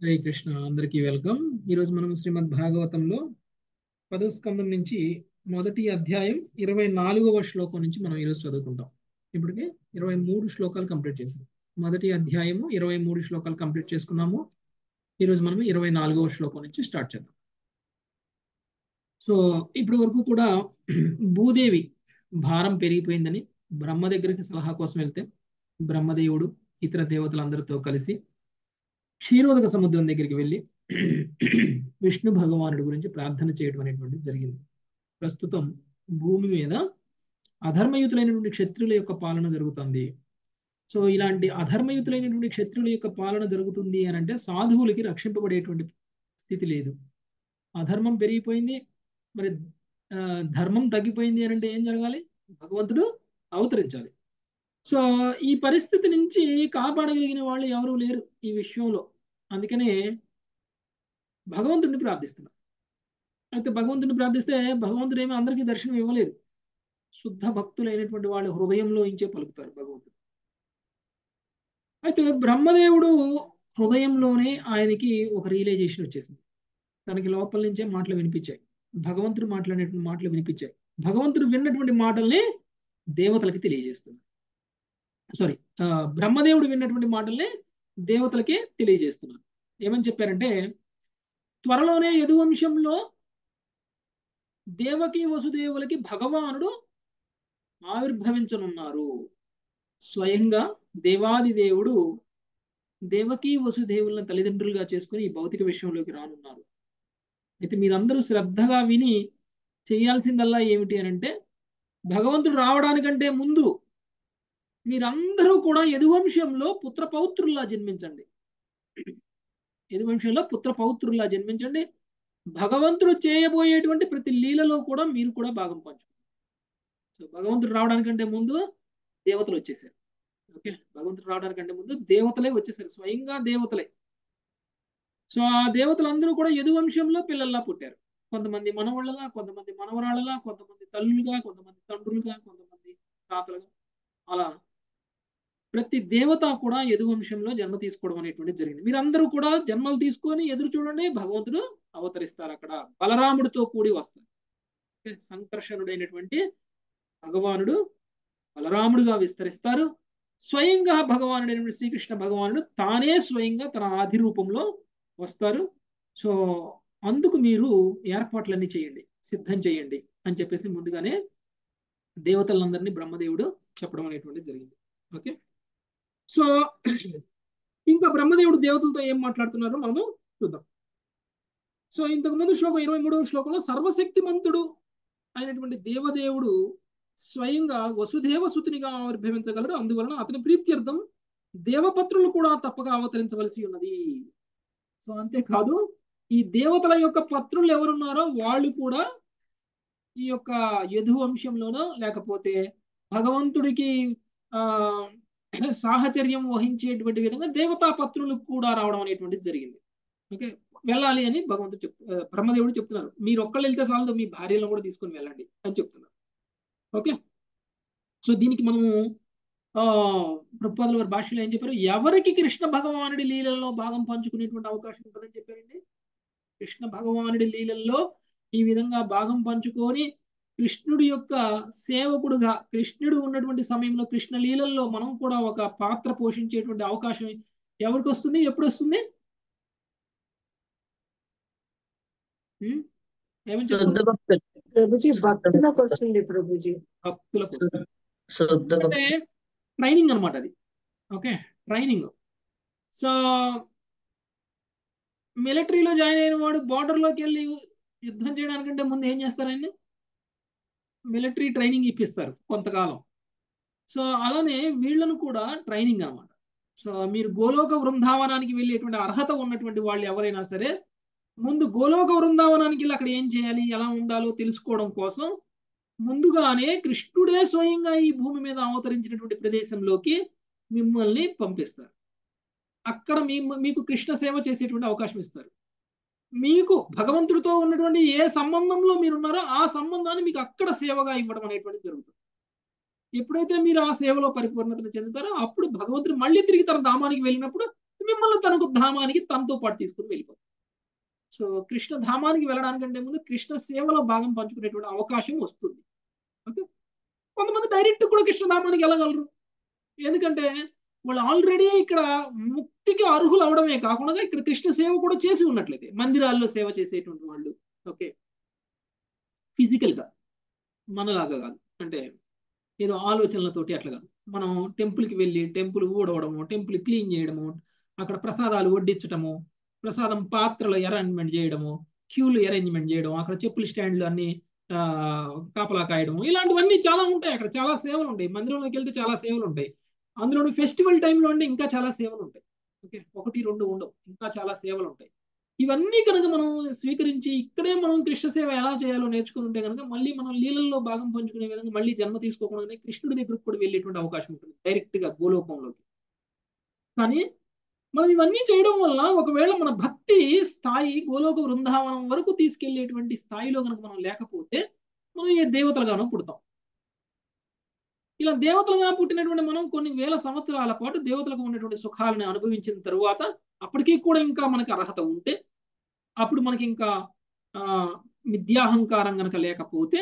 హరే కృష్ణ అందరికీ వెల్కమ్. ఈరోజు మనం శ్రీమద్ భాగవతంలో పదవ స్కందం నుంచి మొదటి అధ్యాయం ఇరవై నాలుగవ శ్లోకం నుంచి మనం ఈరోజు చదువుకుంటాం. ఇప్పటికే ఇరవై మూడు శ్లోకాలు కంప్లీట్ చేసాం మొదటి అధ్యాయము ఇరవై మూడు శ్లోకాలు కంప్లీట్ చేసుకున్నాము. ఈరోజు మనం ఇరవై నాలుగవ శ్లోకం నుంచి స్టార్ట్ చేద్దాం. సో ఇప్పటి వరకు కూడా భూదేవి భారం పెరిగిపోయిందని బ్రహ్మ దగ్గరికి సలహా కోసం వెళ్తే బ్రహ్మదేవుడు ఇతర దేవతలందరితో కలిసి క్షీరోదక సముద్రం దగ్గరికి వెళ్ళి విష్ణు భగవానుడి గురించి ప్రార్థన చేయడం అనేటువంటిది జరిగింది. ప్రస్తుతం భూమి మీద అధర్మయుతులైనటువంటి క్షత్రుల యొక్క పాలన జరుగుతుంది. సో ఇలాంటి అధర్మయుతులైనటువంటి క్షత్రుల యొక్క పాలన జరుగుతుంది అని అంటే సాధువులకి రక్షింపబడేటువంటి స్థితి లేదు. అధర్మం పెరిగిపోయింది. మరి ధర్మం తగ్గిపోయింది అని అంటే ఏం జరగాలి? భగవంతుడు అవతరించాలి. సో ఈ పరిస్థితి నుంచి కాపాడగలిగిన వాళ్ళు ఎవరూ లేరు ఈ విషయంలో. అందుకనే భగవంతుడిని ప్రార్థిస్తున్నారు అయితే భగవంతుడిని ప్రార్థిస్తే భగవంతుడు ఏమి అందరికీ దర్శనం ఇవ్వలేదు. శుద్ధ భక్తులైనటువంటి వాళ్ళ హృదయంలో ఇంచే పలుకుతారు భగవంతుడు. అయితే బ్రహ్మదేవుడు హృదయంలోనే ఆయనకి ఒక రియలైజేషన్ వచ్చేసింది. తనకి లోపల నుంచే మాటలు వినిపించాయి. భగవంతుడు మాట్లాడేటువంటి మాటలు వినిపించాయి. భగవంతుడు విన్నటువంటి మాటల్ని దేవతలకి తెలియజేస్తుంది సారీ బ్రహ్మదేవుడు విన్నటువంటి మాటల్ని దేవతలకే తెలియజేస్తున్నారు. ఏమని చెప్పారంటే త్వరలోనే యదువంశంలో దేవకి వసుదేవులకి భగవానుడు ఆవిర్భవించనున్నారు. స్వయంగా దేవాది దేవుడు దేవకి వసుదేవులను తల్లిదండ్రులుగా చేసుకుని ఈ భౌతిక విషయంలోకి రానున్నారు. అయితే మీరందరూ శ్రద్ధగా విని చేయాల్సిందల్లా ఏమిటి అని అంటే భగవంతుడు రావడానికంటే ముందు మీరందరూ కూడా యదువంశంలో పుత్ర పౌత్రుల్లా జన్మించండి. యదువంశంలో పుత్ర పౌత్రుల్లా జన్మించండి. భగవంతుడు చేయబోయేటువంటి ప్రతి లీలలో కూడా మీరు కూడా భాగం పంచుకోండి. సో భగవంతుడు రావడానికంటే ముందు దేవతలు వచ్చేసారు. ఓకే? భగవంతుడు రావడానికంటే ముందు దేవతలే వచ్చేసారు. స్వయంగా దేవతలే. సో ఆ దేవతలందరూ కూడా యదువంశంలో పిల్లల్లా పుట్టారు. కొంతమంది మనవాళ్ళలా కొంతమంది మనవరాళ్ళలా కొంతమంది తల్లులుగా కొంతమంది తండ్రులుగా కొంతమంది తాతలుగా. అలా ప్రతి దేవత కూడా యదువంశంలో జన్మ తీసుకోవడం అనేటువంటిది జరిగింది. మీరందరూ కూడా జన్మలు తీసుకొని ఎదురు చూడండి భగవంతుడు అవతరిస్తారు అక్కడ. బలరాముడితో కూడి వస్తారు. సంకర్షణుడైనటువంటి భగవానుడు బలరాముడుగా విస్తరిస్తారు. స్వయంగా భగవానుడైనటువంటి శ్రీకృష్ణ భగవానుడు తానే స్వయంగా తన ఆది రూపంలో వస్తారు. సో అందుకు మీరు ఏర్పాట్లన్నీ చేయండి సిద్ధం చేయండి అని చెప్పేసి ముందుగానే దేవతలందరినీ బ్రహ్మదేవుడు చెప్పడం అనేటువంటిది జరిగింది. ఓకే? సో ఇంకా బ్రహ్మదేవుడు దేవతలతో ఏం మాట్లాడుతున్నారో మనము చూద్దాం. సో ఇంతకు ముందు శ్లోకం ఇరవై మూడవ శ్లోకంలో సర్వశక్తిమంతుడు అయినటువంటి దేవదేవుడు స్వయంగా వసుదేవ సుతునిగా ఆవిర్భవించగలడు. అందువలన అతని ప్రీత్యర్థం దేవపత్రులు కూడా తప్పక అవతరించవలసి ఉన్నది. సో అంతేకాదు ఈ దేవతల యొక్క పత్రులు ఎవరున్నారో వాళ్ళు కూడా ఈ యొక్క యధువంశంలోనో లేకపోతే భగవంతుడికి ఆ సాహచర్యం వహించేటువంటి విధంగా దేవతా పత్రులు కూడా రావడం అనేటువంటిది జరిగింది. ఓకే? వెళ్ళాలి అని భగవంతుడు చెప్ బ్రహ్మదేవుడు చెప్తున్నారు. మీరు ఒక్కళ్ళు వెళ్తే చాలదు మీ భార్యలను కూడా తీసుకొని వెళ్ళండి అని చెప్తున్నారు. ఓకే? సో దీనికి మనము ప్రభుపాదుల వారి భాషలో ఏం చెప్పారు? ఎవరికి కృష్ణ భగవానుడి లీలల్లో భాగం పంచుకునేటువంటి అవకాశం ఉంటుందని చెప్పారండి? కృష్ణ భగవానుడి లీలల్లో ఈ విధంగా భాగం పంచుకొని కృష్ణుడి యొక్క సేవకుడుగా కృష్ణుడు ఉన్నటువంటి సమయంలో కృష్ణ లీలల్లో మనం కూడా ఒక పాత్ర పోషించేటువంటి అవకాశం ఎవరికి వస్తుంది? ఎప్పుడు వస్తుంది? అంటే ట్రైనింగ్ అనమాట అది. ఓకే? ట్రైనింగ్. సో మిలిటరీలో జాయిన్ అయిన వాడు బార్డర్లోకి వెళ్ళి యుద్ధం చేయడానికంటే ముందు ఏం చేస్తారండి మిలిటరీ ట్రైనింగ్ ఇప్పిస్తారు కొంతకాలం. సో అలానే వీళ్ళను కూడా ట్రైనింగ్ అనమాట సో మీరు గోలోక బృందావనానికి వెళ్ళేటువంటి అర్హత ఉన్నటువంటి వాళ్ళు ఎవరైనా సరే ముందు గోలోక బృందావనానికి వెళ్ళి అక్కడ ఏం చేయాలి ఎలా ఉండాలో తెలుసుకోవడం కోసం ముందుగానే కృష్ణుడే స్వయంగా ఈ భూమి మీద అవతరించినటువంటి ప్రదేశంలోకి మిమ్మల్ని పంపిస్తారు. అక్కడ మీ మీకు కృష్ణ సేవ చేసేటువంటి అవకాశం ఇస్తారు. మీకు భగవంతుడితో ఉన్నటువంటి ఏ సంబంధంలో మీరున్నారో ఆ సంబంధాన్ని మీకు అక్కడ సేవగా ఇవ్వడం అనేటువంటిది జరుగుతుంది. ఎప్పుడైతే మీరు ఆ సేవలో పరిపూర్ణతను చెందుతారో అప్పుడు భగవంతుడు మళ్ళీ తిరిగి తన ధామానికి వెళ్ళినప్పుడు మిమ్మల్ని తనకు ధామానికి తనతో పాటు తీసుకుని వెళ్ళిపోతారు సో కృష్ణ ధామానికి వెళ్ళడానికంటే ముందు కృష్ణ సేవలో భాగం పంచుకునేటువంటి అవకాశం వస్తుంది. ఓకే? కొంతమంది డైరెక్ట్ కూడా కృష్ణ ధామానికి వెళ్ళగలరు. ఎందుకంటే వాళ్ళు ఆల్రెడీ ఇక్కడ ముక్తికి అర్హులు అవడమే కాకుండా ఇక్కడ కృష్ణ సేవ కూడా చేసి ఉన్నట్లయితే మందిరాల్లో సేవ చేసేటువంటి వాళ్ళు ఓకే ఫిజికల్గా మనలాగా కాదు. అంటే ఏదో ఆలోచనలతోటి అట్లా కాదు. మనం టెంపుల్కి వెళ్ళి టెంపుల్ ఊడవడము టెంపుల్ క్లీన్ చేయడము అక్కడ ప్రసాదాలు వడ్డించటము ప్రసాదం పాత్రలు అరేంజ్మెంట్ చేయడము క్యూలు అరేంజ్మెంట్ చేయడం అక్కడ చెప్పుల స్టాండ్లు అన్ని కాపలా కాయడము ఇలాంటివన్నీ చాలా ఉంటాయి అక్కడ. చాలా సేవలు ఉంటాయి. మందిరంలోకి వెళ్తే చాలా సేవలు ఉంటాయి. అందులో ఫెస్టివల్ టైంలో అంటే ఇంకా చాలా సేవలు ఉంటాయి. ఓకే? ఒకటి రెండు ఉండవు. ఇంకా చాలా సేవలు ఉంటాయి. ఇవన్నీ కనుక మనం స్వీకరించి ఇక్కడే మనం కృష్ణ సేవ ఎలా చేయాలో నేర్చుకుని ఉంటే కనుక మళ్ళీ మనం లీలల్లో భాగం పంచుకునే విధంగా మళ్ళీ జన్మ తీసుకోకుండానే కృష్ణుడి దగ్గరకు కూడా వెళ్ళేటువంటి అవకాశం ఉంటుంది. డైరెక్ట్గా గోలోకంలోకి. కానీ మనం ఇవన్నీ చేయడం వల్ల ఒకవేళ మన భక్తి స్థాయి గోలోక బృందావనం వరకు తీసుకెళ్ళేటువంటి స్థాయిలో కనుక మనం లేకపోతే మనం ఏ దేవతలుగానో పుడతాం. ఇలా దేవతలుగా పుట్టినటువంటి మనం కొన్ని వేల సంవత్సరాల పాటు దేవతలకు ఉన్నటువంటి సుఖాలను అనుభవించిన తరువాత అప్పటికీ కూడా ఇంకా మనకి అర్హత ఉంటే అప్పుడు మనకి ఇంకా ఆ విద్యాహంకారం కనుక లేకపోతే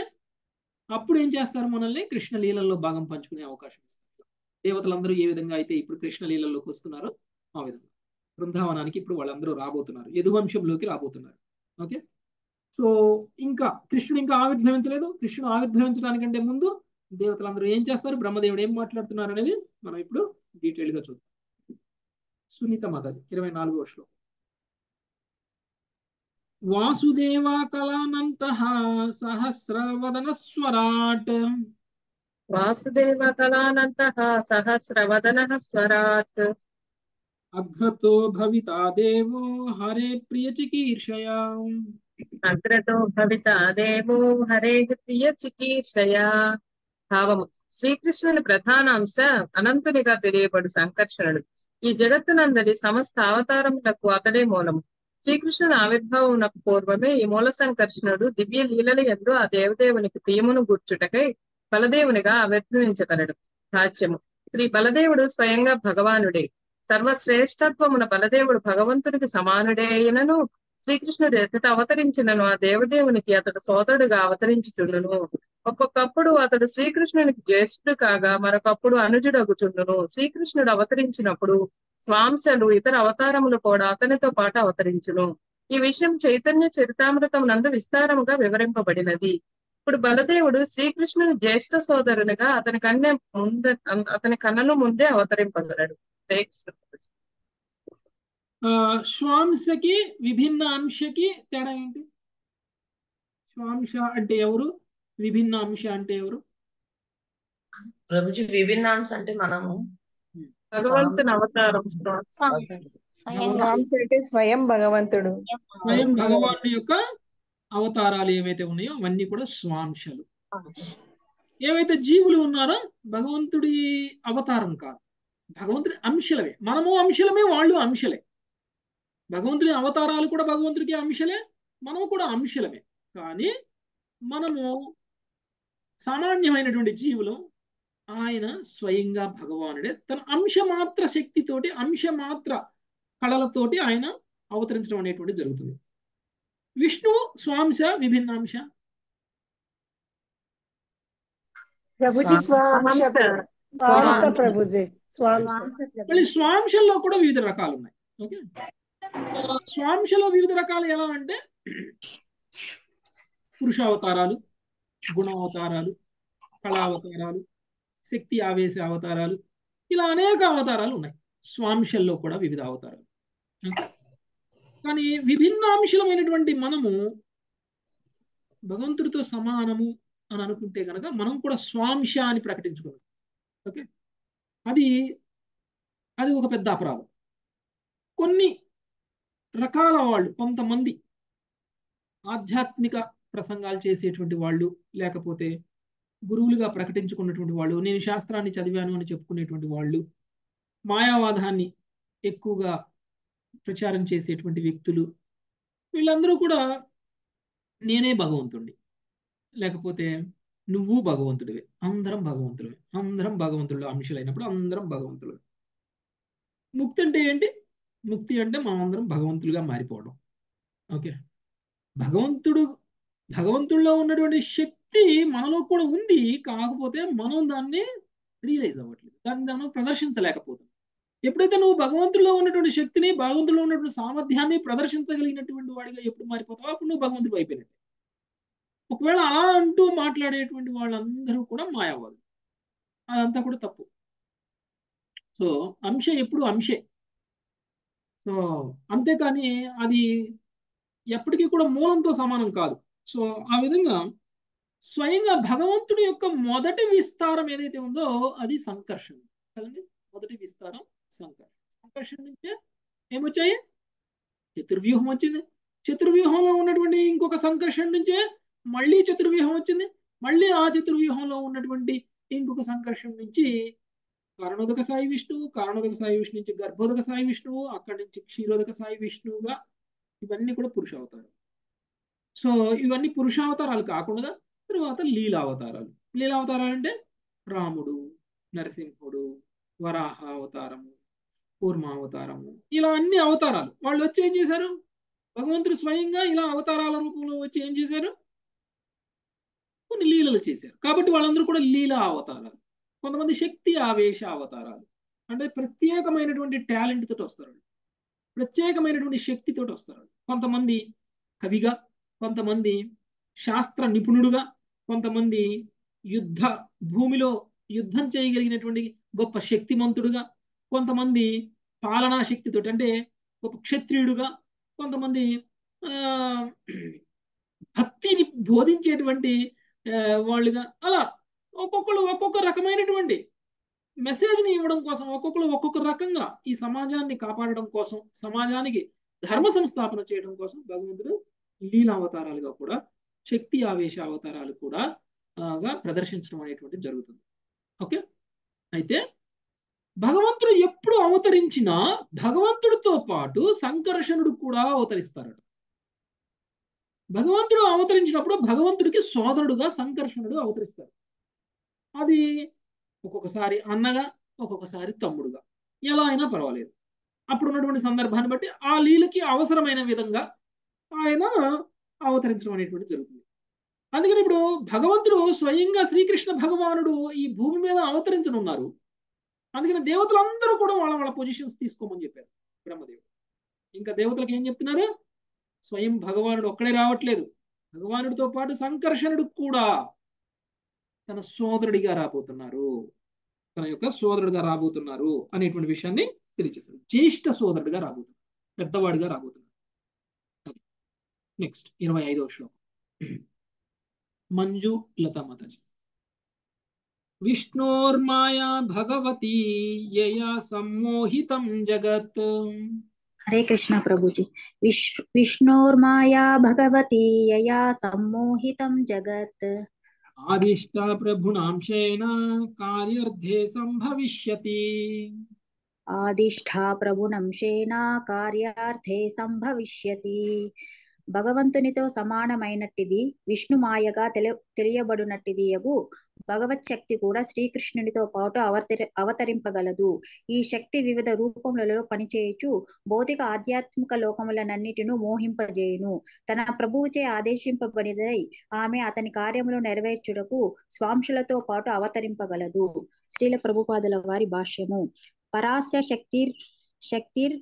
అప్పుడు ఏం చేస్తారు మనల్ని కృష్ణలీలల్లో భాగం పంచుకునే అవకాశం ఇస్తారు. దేవతలందరూ ఏ విధంగా అయితే ఇప్పుడు కృష్ణలీలల్లోకి వస్తున్నారో ఆ విధంగా. బృందావనానికి ఇప్పుడు వాళ్ళందరూ రాబోతున్నారు. యదువంశంలోకి రాబోతున్నారు. ఓకే? సో ఇంకా కృష్ణుడు ఇంకా ఆవిర్భవించలేదు. కృష్ణుడు ఆవిర్భవించడానికంటే ముందు దేవతలందరూ ఏం చేస్తారు? బ్రహ్మదేవుడు ఏం మాట్లాడుతున్నారు అనేది మనం ఇప్పుడు డీటెయిల్గా చూద్దాం. సునీత మాతాజీ ఇరవై నాలుగో శ్లోకం. వాసుదేవా కళానంత సహస్రవదన స్వరాట్ వాసుదేవ కళానంతః సహస్రవదనః స్వరాట్ అఘ్రతో భవితా దేవో హరే ప్రియ చికీర్షయా. అగ్రతో భవిత దేవో హరే ప్రియ చికీర్షయా. భావము. శ్రీకృష్ణుని ప్రధాన అంశ అనంతునిగా తెలియబడు సంకర్షణుడు ఈ జగత్తునందరి సమస్త అవతారములకు అతడే మూలము. శ్రీకృష్ణుని ఆవిర్భావమునకు పూర్వమే ఈ మూల సంకర్షణుడు దివ్య లీలల యందు ఆ దేవదేవునికి ప్రియమును గుర్చుటకై బలదేవునిగా ఆవిర్భవించగలడు. భాష్యము. శ్రీ బలదేవుడు స్వయంగా భగవానుడే. సర్వశ్రేష్టత్వమున బలదేవుడు భగవంతునికి సమానుడే అయినను శ్రీకృష్ణుడు ఎచ్చట అవతరించినను ఆ దేవదేవునికి అతడు సోదరుడుగా అవతరించుచుండును. ఒక్కొక్కప్పుడు అతడు శ్రీకృష్ణునికి జ్యేష్ఠుడు కాగా మరొకప్పుడు అనుజుడగుచుండును. శ్రీకృష్ణుడు అవతరించినప్పుడు స్వాంశలు ఇతర అవతారములు కూడా అతనితో పాటు అవతరించును. ఈ విషయం చైతన్య చరితామృతం నందు విస్తారముగా వివరింపబడినది. ఇప్పుడు బలదేవుడు శ్రీకృష్ణుని జ్యేష్ఠ సోదరునిగా అతని కన్నే ముందే అతని కన్నను ముందే అవతరింపగలడు. ఆ, శ్వాంశకి విభిన్న అంశకి తేడా ఏంటి? శ్వాంశ అంటే ఎవరు? విభిన్న అంశ అంటే ఎవరు? ప్రభుజీ విభిన్నాంశ అంటే మనము. భగవంతుని అవతారం అంటే స్వయం భగవంతుడు. స్వయం భగవానుడి యొక్క అవతారాలు ఏవైతే ఉన్నాయో అవన్నీ కూడా స్వాంశలు. ఏవైతే జీవులు ఉన్నారో భగవంతుడి అవతారం కాదు. భగవంతుడి అంశలవే. మనము అంశలమే వాళ్ళు అంశలే. భగవంతుడి అవతారాలు కూడా భగవంతుడికి అంశలే మనము కూడా అంశలమే. కానీ మనము సామాన్యమైనటువంటి జీవులు ఆయన స్వయంగా భగవానుడే. తన అంశమాత్ర శక్తితోటి అంశమాత్ర కళలతోటి ఆయన అవతరించడం అనేటువంటి జరుగుతుంది. విష్ణువు స్వాంశ విభిన్నాంశ. మళ్ళీ స్వాంశల్లో కూడా వివిధ రకాలు ఉన్నాయి ఓకే? స్వాంశలో వివిధ రకాలు ఎలా అంటే పురుషావతారాలు గుణావతారాలు కళావతారాలు శక్తి ఆవేశ అవతారాలు ఇలా అనేక అవతారాలు ఉన్నాయి. స్వాంశల్లో కూడా వివిధ అవతారాలు. కానీ విభిన్నాంశలమైనటువంటి మనము భగవంతుడితో సమానము అని అనుకుంటే కనుక మనం కూడా స్వాంశ అని ఓకే? అది అది ఒక పెద్ద అపరాధం. కొన్ని రకాల వాళ్ళు కొంతమంది ఆధ్యాత్మిక ప్రసంగాలు చేసేటువంటి వాళ్ళు లేకపోతే గురువులుగా ప్రకటించుకున్నటువంటి వాళ్ళు నేను శాస్త్రాన్ని చదివాను అని చెప్పుకునేటువంటి వాళ్ళు మాయావాదాన్ని ఎక్కువగా ప్రచారం చేసేటువంటి వ్యక్తులు వీళ్ళందరూ కూడా నేనే భగవంతుడిని లేకపోతే నువ్వు భగవంతుడివే. అందరం భగవంతుడివే అందరం భగవంతుడు అంశులైనప్పుడు అందరం భగవంతుడు ముక్తి అంటే ఏంటి? ముక్తి అంటే మనమందరం భగవంతులుగా మారిపోవడం. ఓకే? భగవంతుడు భగవంతుల్లో ఉన్నటువంటి శక్తి మనలో కూడా ఉంది కాకపోతే మనం దాన్ని రియలైజ్ అవ్వట్లేదు. దాన్ని మనం ప్రదర్శించలేకపోతున్నాం. ఎప్పుడైతే నువ్వు భగవంతుల్లో ఉన్నటువంటి శక్తిని భగవంతుల్లో ఉన్నటువంటి సామర్థ్యాన్ని ప్రదర్శించగలిగినటువంటి వాడిగా ఎప్పుడు మారిపోతావో అప్పుడు నువ్వు భగవంతుడు అయిపోయినట్టు ఒకవేళ అలా అంటూ మాట్లాడేటువంటి వాళ్ళందరూ కూడా మాయవాదు అదంతా కూడా తప్పు. సో అంశ ఎప్పుడు అంశే. సో అంతేకాని అది ఎప్పటికీ కూడా మూలంతో సమానం కాదు. సో ఆ విధంగా స్వయంగా భగవంతుడి యొక్క మొదటి విస్తారం ఏదైతే ఉందో అది సంకర్షణ. కదండి? మొదటి విస్తారం సంకర్షణ. సంకర్షణ నుంచే ఏమొచ్చాయి? చతుర్వ్యూహం వచ్చింది. చతుర్వ్యూహంలో ఉన్నటువంటి ఇంకొక సంకర్షణ నుంచే మళ్ళీ చతుర్వ్యూహం వచ్చింది. మళ్ళీ ఆ చతుర్వ్యూహంలో ఉన్నటువంటి ఇంకొక సంకర్షణ నుంచి కారణోదక సాయి విష్ణువు కారణోదక సాయి విష్ణు నుంచి గర్భోదక సాయి విష్ణువు అక్కడి నుంచి క్షీరోదక సాయి విష్ణువుగా ఇవన్నీ కూడా పురుషావతారాలు. సో ఇవన్నీ పురుషావతారాలు కాకుండా తర్వాత లీలావతారాలు. లీలావతారాలు అంటే రాముడు నరసింహుడు వరాహ అవతారము కూర్మావతారము ఇలా అన్ని అవతారాలు. వాళ్ళు వచ్చి ఏం చేశారు? భగవంతుడు స్వయంగా ఇలా అవతారాల రూపంలో వచ్చి ఏం చేశారు? కొన్ని లీలలు చేశారు. కాబట్టి వాళ్ళందరూ కూడా లీలా అవతారాలు. కొంతమంది శక్తి ఆవేశ అవతారాలు. అంటే ప్రత్యేకమైనటువంటి టాలెంట్ తోటి వస్తారు ప్రత్యేకమైనటువంటి శక్తితోటి వస్తారు కొంతమంది కవిగా కొంతమంది శాస్త్ర నిపుణుడుగా కొంతమంది యుద్ధ భూమిలో యుద్ధం చేయగలిగినటువంటి గొప్ప శక్తిమంతుడుగా కొంతమంది పాలనా శక్తితో అంటే గొప్ప క్షత్రియుడుగా కొంతమంది భక్తిని బోధించేటువంటి వాళ్ళుగా అలా ఒక్కొక్కరు ఒక్కొక్క రకమైనటువంటి మెసేజ్ని ఇవ్వడం కోసం ఒక్కొక్కరు ఒక్కొక్క రకంగా ఈ సమాజాన్ని కాపాడడం కోసం సమాజానికి ధర్మ సంస్థాపన చేయడం కోసం భగవంతుడు లీలావతారాలుగా కూడా శక్తి ఆవేశ అవతారాలు కూడా ప్రదర్శించడం అనేటువంటి జరుగుతుంది. ఓకే? అయితే భగవంతుడు ఎప్పుడు అవతరించినా భగవంతుడితో పాటు సంకర్షణుడు కూడా అవతరిస్తారట. భగవంతుడు అవతరించినప్పుడు భగవంతుడికి సోదరుడుగా సంకర్షణుడు అవతరిస్తారు. అది ఒక్కొక్కసారి అన్నగా ఒక్కొక్కసారి తమ్ముడుగా. ఎలా అయినా పర్వాలేదు. అప్పుడు ఉన్నటువంటి సందర్భాన్ని బట్టి ఆ లీలకి అవసరమైన విధంగా ఆయన అవతరించడం అనేటువంటి జరుగుతుంది. అందుకని ఇప్పుడు భగవంతుడు స్వయంగా శ్రీకృష్ణ భగవానుడు ఈ భూమి మీద అవతరించనున్నారు. అందుకని దేవతలందరూ కూడా వాళ్ళ వాళ్ళ పొజిషన్స్ తీసుకోమని చెప్పారు బ్రహ్మదేవుడు. ఇంకా దేవతలకు ఏం చెప్తున్నారు? స్వయం భగవానుడు ఒక్కడే రావట్లేదు. భగవానుడితో పాటు సంకర్షణుడు కూడా తన సోదరుడిగా రాబోతున్నారు. తన యొక్క సోదరుడిగా రాబోతున్నారు అనేటువంటి విషయాన్ని తెలియచేశారు. జ్యేష్ఠ సోదరుడిగా రాబోతున్నారు. పెద్దవాడిగా రాబోతున్నారు. నెక్స్ట్ ఇరవై ఐదవ శ్లోకం మంజు లతా మాతాజీ విష్ణోర్మాయా భగవతి యయా సమ్మోహితం జగత్ హరే కృష్ణ ప్రభుజీ విష్ విష్ణోర్మాయా భగవతి యయా సమ్మోహితం జగత్ ఆదిష్ట ప్రభునాంశేన కార్యర్థే సంభవిష్యతి ఆదిష్ఠా ప్రభునంశేన కార్యార్థే సంభవిష్యతి భగవంతునితో సమానమైనట్టిది విష్ణు మాయగా తెలి తెలియబడినట్టిది యగు. భగవత్ శక్తి కూడా శ్రీకృష్ణునితో పాటు అవతరి అవతరింపగలదు. ఈ శక్తి వివిధ రూపములలో పనిచేయచు భౌతిక ఆధ్యాత్మిక లోకములనన్నిటిను మోహింపజేయును. తన ప్రభువుచే ఆదేశింపబడిదై ఆమె అతని కార్యములు నెరవేర్చుటకు స్వాంశులతో పాటు అవతరింపగలదు. శ్రీల ప్రభుపాదుల వారి భాష్యము. పరాస్య శక్తిర్ శక్తిర్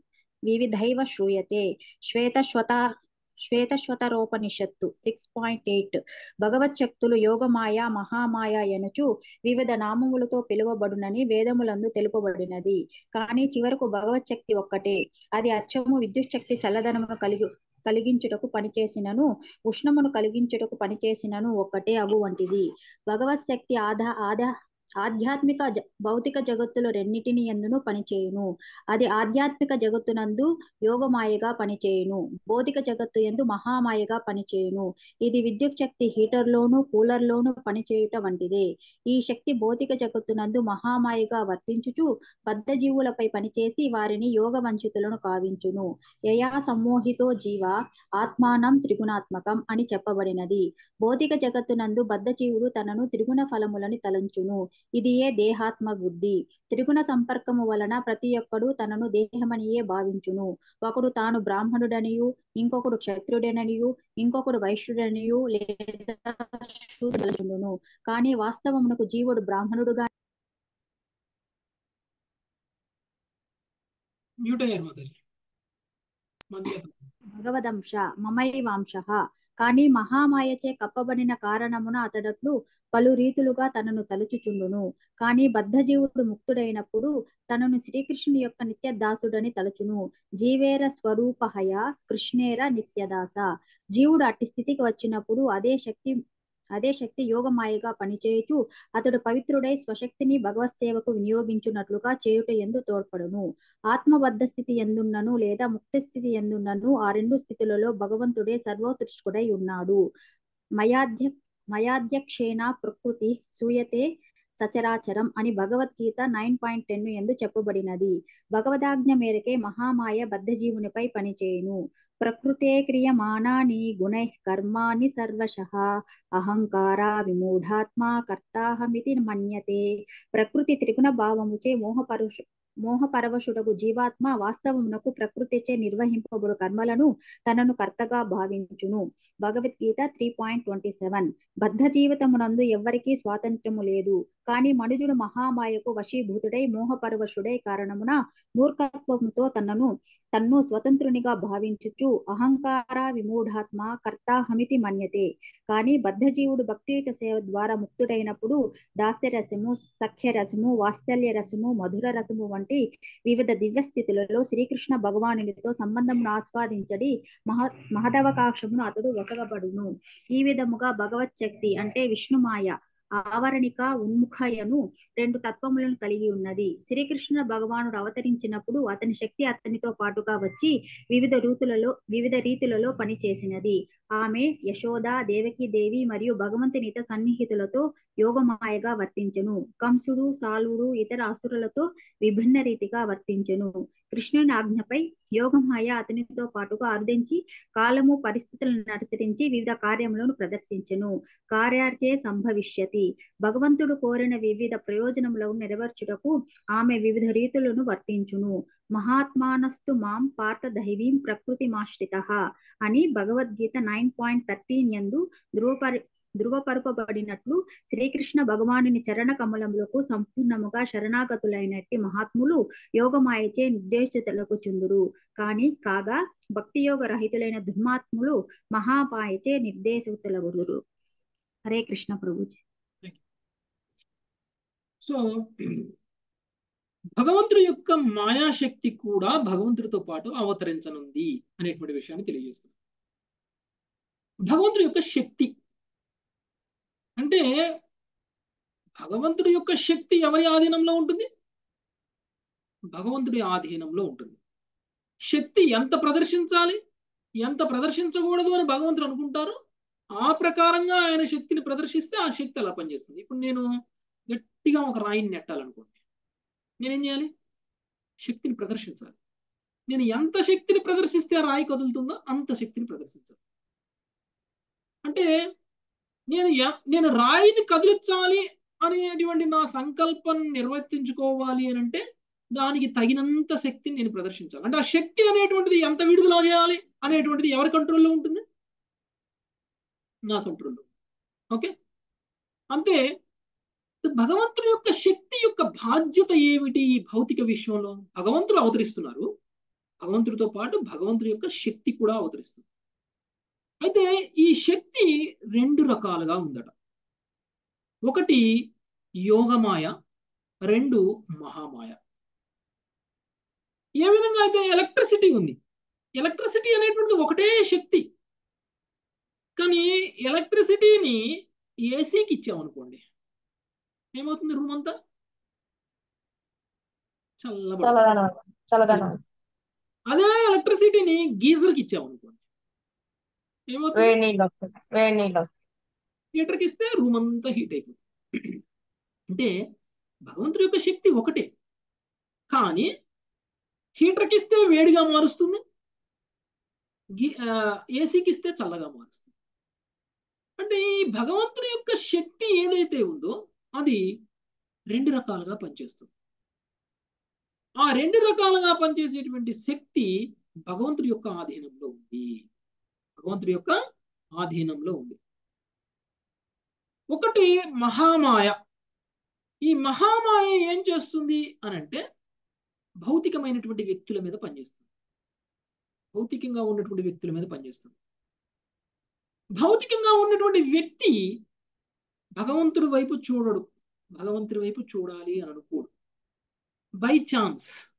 వివిధైవ శ్రూయతే. శ్వేత శ్వత శ్వేతశ్వతరోపనిషత్తు సిక్స్ పాయింట్ ఎయిట్ భగవత్ శక్తులు యోగమాయ మహామాయ ఎనుచు వివిధ నామములతో పిలువబడునని వేదములందు తెలుపబడినది కానీ చివరకు భగవత్ శక్తి ఒక్కటే అది అచ్చము విద్యుత్ శక్తి చల్లదనమును కలిగి కలిగించుటకు పనిచేసినను ఉష్ణమును కలిగించుటకు పనిచేసినను ఒక్కటే అగు వంటిది భగవత్ శక్తి ఆధా ఆధా ఆధ్యాత్మిక భౌతిక జగత్తులు రెండింటిని ఎందును పనిచేయును. అది ఆధ్యాత్మిక జగత్తునందు యోగమాయగా పనిచేయును. భౌతిక జగత్తు ఎందు మహామాయగా పనిచేయును. ఇది విద్యుత్ శక్తి హీటర్లోను కూలర్లోను పనిచేయుట వంటిదే. ఈ శక్తి భౌతిక జగత్తునందు మహామాయగా వర్తించుచు బద్ధ జీవులపై పనిచేసి వారిని యోగ వంచితులను కావించును. యయా సమ్మోహితో జీవ ఆత్మానం త్రిగుణాత్మకం అని చెప్పబడినది. భౌతిక జగత్తునందు బద్ధ జీవుడు తనను త్రిగుణ ఫలములని తలంచును. ఇది ఏ దేహాత్మ బుద్ధి. త్రిగుణ సంపర్కము వలన ప్రతి ఒక్కడు తనను దేహమనియే భావించును. ఒకడు తాను బ్రాహ్మణుడనియు ఇంకొకడు క్షత్రుడనియు ఇంకొకడు వైశ్యుడనియు లేదా కానీ వాస్తవమునకు జీవుడు బ్రాహ్మణుడుగా భగవదంశ మమైవాంశ. కానీ మహామాయచే కప్పబడిన కారణమున అతడట్లు పలు రీతులుగా తనను తలుచుచుండును. కానీ బద్ధజీవుడు ముక్తుడైనప్పుడు తనను శ్రీకృష్ణుని యొక్క నిత్య దాసుడని తలచును. జీవేర స్వరూపహయ కృష్ణేర నిత్యదాస. జీవుడు అట్టి స్థితికి వచ్చినప్పుడు అదే శక్తి అదే శక్తి యోగమాయగా పనిచేయుచు అతడు పవిత్రుడై స్వశక్తిని భగవత్ సేవకు వినియోగించున్నట్లుగా చేయుట ఎందు తోడ్పడును. ఆత్మబద్ధ స్థితి ఎందున్నను లేదా ముక్త స్థితి ఎందున్నను ఆ రెండు స్థితులలో భగవంతుడే సర్వోత్కృష్టుడై ఉన్నాడు. మయాధ్య మయాధ్యక్షేణ ప్రకృతి సూయతే సచరాచరం అని భగవద్గీత నైన్ పాయింట్ టెన్ ఎందు చెప్పబడినది. భగవదాజ్ఞ మేరకే మహామాయ బద్ధజీవునిపై పనిచేయును. ప్రకృతే క్రియమానాని గుణై కర్మాణి సర్వశ. అహంకార విమూఢాత్మా కర్తాహమితి మన్యతే. ప్రకృతి త్రిగుణ భావముచే మోహపరుష మోహపరవశుడగు జీవాత్మ వాస్తవమునకు ప్రకృతిచే నిర్వహింపబడు కర్మలను తనను కర్తగా భావించును. Bhagavad Gita three point twenty seven. బద్ధ జీవితమునందు ఎవ్వరికీ స్వాతంత్రము లేదు. కానీ మనుజుడు మహామాయకు వశీభూతుడై మోహపరవశుడై కారణమున మూర్ఖత్వముతో తనను తన్ను స్వతంత్రునిగా భావించుచు అహంకార విమూఢాత్మ కర్తాహమితి మన్యతే. కానీ బద్ధజీవుడు భక్తియుత సేవ ద్వారా ముక్తుడైనప్పుడు దాస్యరసము సఖ్యరసము వాత్సల్య రసము మధుర రసము వంటి వివిధ దివ్య స్థితులలో శ్రీకృష్ణ భగవానునితో సంబంధమును ఆస్వాదించడి మహ మహదవకాశమును అతడు ఒకగబడును ఈ విధముగా భగవత్ శక్తి అంటే విష్ణుమాయ ఆవరణిక ఉన్ముఖయను రెండు తత్వములను కలిగి ఉన్నది. శ్రీకృష్ణ భగవానుడు అవతరించినప్పుడు అతని శక్తి అతనితో పాటుగా వచ్చి వివిధ రీతులలో వివిధ రీతులలో పనిచేసినది. ఆమె యశోద దేవకి దేవి మరియు భగవంతునిత సన్నిహితులతో యోగమాయగా వర్తించెను. కంసుడు సాలుడు ఇతర అసురులతో విభిన్న రీతిగా వర్తించెను. కృష్ణుని ఆజ్ఞపై యోగమాయ అతనితో పాటుగా అర్థించి కాలము పరిస్థితులను అనుసరించి వివిధ కార్యములను ప్రదర్శించను. కార్యార్థే సంభవిష్యతి. భగవంతుడు కోరిన వివిధ ప్రయోజనములను నెరవేర్చుటకు ఆమె వివిధ రీతులను వర్తించును. మహాత్మానస్తు మాం పార్థ దైవీం ప్రకృతి మాశ్రిత అని భగవద్గీత నైన్ పాయింట్ థర్టీన్ ఎందు ధృవపరి ధృవపరపబడినట్లు శ్రీకృష్ణ భగవానుని చరణ కమలములకు సంపూర్ణముగా శరణాగతులైనట్టి మహాత్ములు యోగమాయచే నిర్దేశితలకు చుందురు కాని కాగా భక్తి యోగ రహితులైన దుర్మాత్ములు మహామాయచే నిర్దేశితులగురు హరే కృష్ణ ప్రభుజీ. సో భగవంతుడి యొక్క మాయాశక్తి కూడా భగవంతుడితో పాటు అవతరించనుంది అనేటువంటి విషయాన్ని తెలియజేస్తుంది భగవంతుడి యొక్క శక్తి అంటే భగవంతుడి యొక్క శక్తి ఎవరి ఆధీనంలో ఉంటుంది? భగవంతుడి ఆధీనంలో ఉంటుంది. శక్తి ఎంత ప్రదర్శించాలి? ఎంత ప్రదర్శించకూడదు అని భగవంతుడు అనుకుంటారు? ఆ ప్రకారంగా ఆయన శక్తిని ప్రదర్శిస్తే ఆ శక్తి అలా పనిచేస్తుంది. ఇప్పుడు నేను గట్టిగా ఒక రాయిని నెట్టాలనుకోండి. నేనేం చేయాలి? శక్తిని ప్రదర్శించాలి. నేను ఎంత శక్తిని ప్రదర్శిస్తే ఆ రాయి కదులుతుందో అంత శక్తిని ప్రదర్శించాలి. అంటే నేను నేను రాయిని కదిలించాలి అనేటువంటి నా సంకల్పం నిర్వర్తించుకోవాలి అని అంటే దానికి తగినంత శక్తిని నేను ప్రదర్శించాలి. అంటే ఆ శక్తి అనేటువంటిది ఎంత విడుదల చేయాలి అనేటువంటిది ఎవరి కంట్రోల్లో ఉంటుంది? నా కంట్రోల్లో. ఓకే? అంతే భగవంతుడి యొక్క శక్తి యొక్క బాధ్యత ఏమిటి ఈ భౌతిక విషయంలో భగవంతుడు అవతరిస్తున్నారు. భగవంతుడితో పాటు భగవంతుడి యొక్క శక్తి కూడా అవతరిస్తుంది. అయితే ఈ శక్తి రెండు రకాలుగా ఉందట. ఒకటి యోగమాయ రెండు మహామాయ. ఏ విధంగా అయితే ఎలక్ట్రిసిటీ ఉంది? ఎలక్ట్రిసిటీ అనేటువంటిది ఒకటే శక్తి. కానీ ఎలక్ట్రిసిటీని ఏసీకి ఇచ్చామనుకోండి ఏమవుతుంది రూమ్ అంతా? చల్లబడుతుంది. అదే ఎలక్ట్రిసిటీని గీజర్కి ఇచ్చామనుకోండి. ఏమవుతుంది? హీటర్కి ఇస్తే రూమ్ అంతా హీట్ అయిపోతుంది. అంటే భగవంతుడి యొక్క శక్తి ఒకటే. కానీ హీటర్కి ఇస్తే వేడిగా మారుస్తుంది ఏసీకి ఇస్తే చల్లగా మారుస్తుంది. అంటే ఈ భగవంతుడి యొక్క శక్తి ఏదైతే ఉందో అది రెండు రకాలుగా పనిచేస్తుంది. ఆ రెండు రకాలుగా పనిచేసేటువంటి శక్తి భగవంతుడి యొక్క ఆధీనంలో ఉంది. భగవంతుడి యొక్క ఆధీనంలో ఉంది. ఒకటి మహామాయ. ఈ మహామాయ ఏం చేస్తుంది అని అంటే భౌతికమైనటువంటి వ్యక్తుల మీద పనిచేస్తుంది. భౌతికంగా ఉన్నటువంటి వ్యక్తుల మీద పనిచేస్తుంది. భౌతికంగా ఉన్నటువంటి వ్యక్తి భగవంతుడి వైపు చూడడు. భగవంతుడి వైపు చూడాలి అని అనుకోడు. బై ఛాన్స్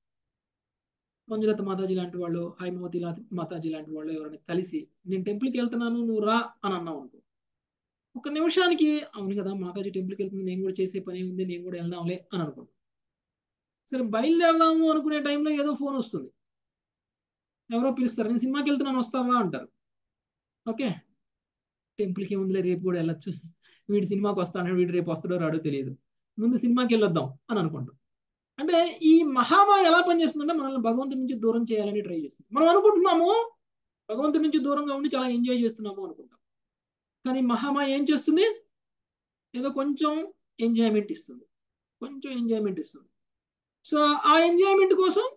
మంజులత మాతాజీ లాంటి వాళ్ళు హైమవతి మాతాజీ లాంటి వాళ్ళు ఎవరైనా కలిసి నేను టెంపుల్కి వెళ్తున్నాను నువ్వు రా అని అన్నావు అనుకో. ఒక నిమిషానికి అవును కదా మాతాజీ టెంపుల్కి వెళ్తుంది నేను కూడా చేసే పని ఉంది నేను కూడా వెళ్దాంలే అని అనుకుంటాను సరే బయలుదేరదాము అనుకునే టైంలో ఏదో ఫోన్ వస్తుంది. ఎవరో పిలుస్తారు నేను సినిమాకి వెళ్తున్నాను వస్తావా? అంటారు. ఓకే. టెంపుల్కి ఏముందిలే రేపు కూడా వెళ్ళొచ్చు. వీడి సినిమాకి వస్తాడు వీడు రేపు వస్తాడో రాడో తెలియదు. ముందు సినిమాకి వెళ్ళొద్దాం అని అనుకుంటాం. అంటే ఈ మహామాయ ఎలా పనిచేస్తుందంటే మనల్ని భగవంతుడి నుంచి దూరం చేయాలని ట్రై చేస్తుంది. మనం అనుకుంటున్నాము భగవంతుడి నుంచి దూరంగా ఉండి చాలా ఎంజాయ్ చేస్తున్నాము అనుకుంటాం. కానీ మహామాయ ఏం చేస్తుంది? ఏదో కొంచెం ఎంజాయ్మెంట్ ఇస్తుంది. కొంచెం ఎంజాయ్మెంట్ ఇస్తుంది. సో ఆ ఎంజాయ్మెంట్ కోసం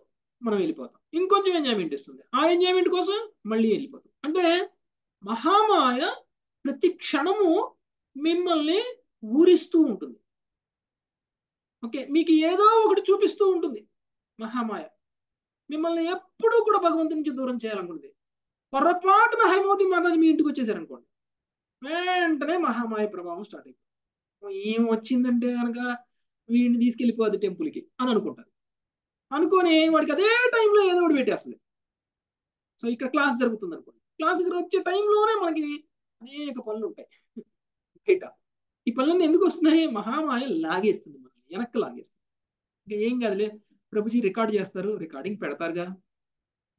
మనం వెళ్ళిపోతాం. ఇంకొంచెం ఎంజాయ్మెంట్ ఇస్తుంది. ఆ ఎంజాయ్మెంట్ కోసం మళ్ళీ వెళ్ళిపోతాం. అంటే మహామాయ ప్రతి క్షణము మిమ్మల్ని ఊరిస్తూ ఉంటుంది. ఓకే మీకు ఏదో ఒకటి చూపిస్తూ ఉంటుంది మహామాయ. మిమ్మల్ని ఎప్పుడూ కూడా భగవంతుడి నుంచి దూరం చేయాలనుకుంటుంది. పొరపాటున హైమవతి మాతాజీ మీ ఇంటికి వచ్చేసారనుకోండి వెంటనే మహామాయ ప్రభావం స్టార్ట్ అయిపోయింది ఏం వచ్చిందంటే కనుక వీడిని తీసుకెళ్ళిపోద్ది టెంపుల్కి అని అనుకుంటారు. అనుకొని వాడికి అదే టైంలో ఏదో ఒకటి పెట్టేస్తుంది. సో ఇక్కడ క్లాస్ జరుగుతుంది అనుకోండి. క్లాస్కి వచ్చే టైంలోనే మనకి అనేక పనులు ఉంటాయి. బయట. ఈ పనులన్నీ ఎందుకు వస్తున్నాయి? మహామాయ లాగేస్తుంది వెనక్కి లాగేస్తుంది ఇంకా ఏం కాదులే ప్రభుజీ రికార్డ్ చేస్తారు రికార్డింగ్ పెడతారుగా.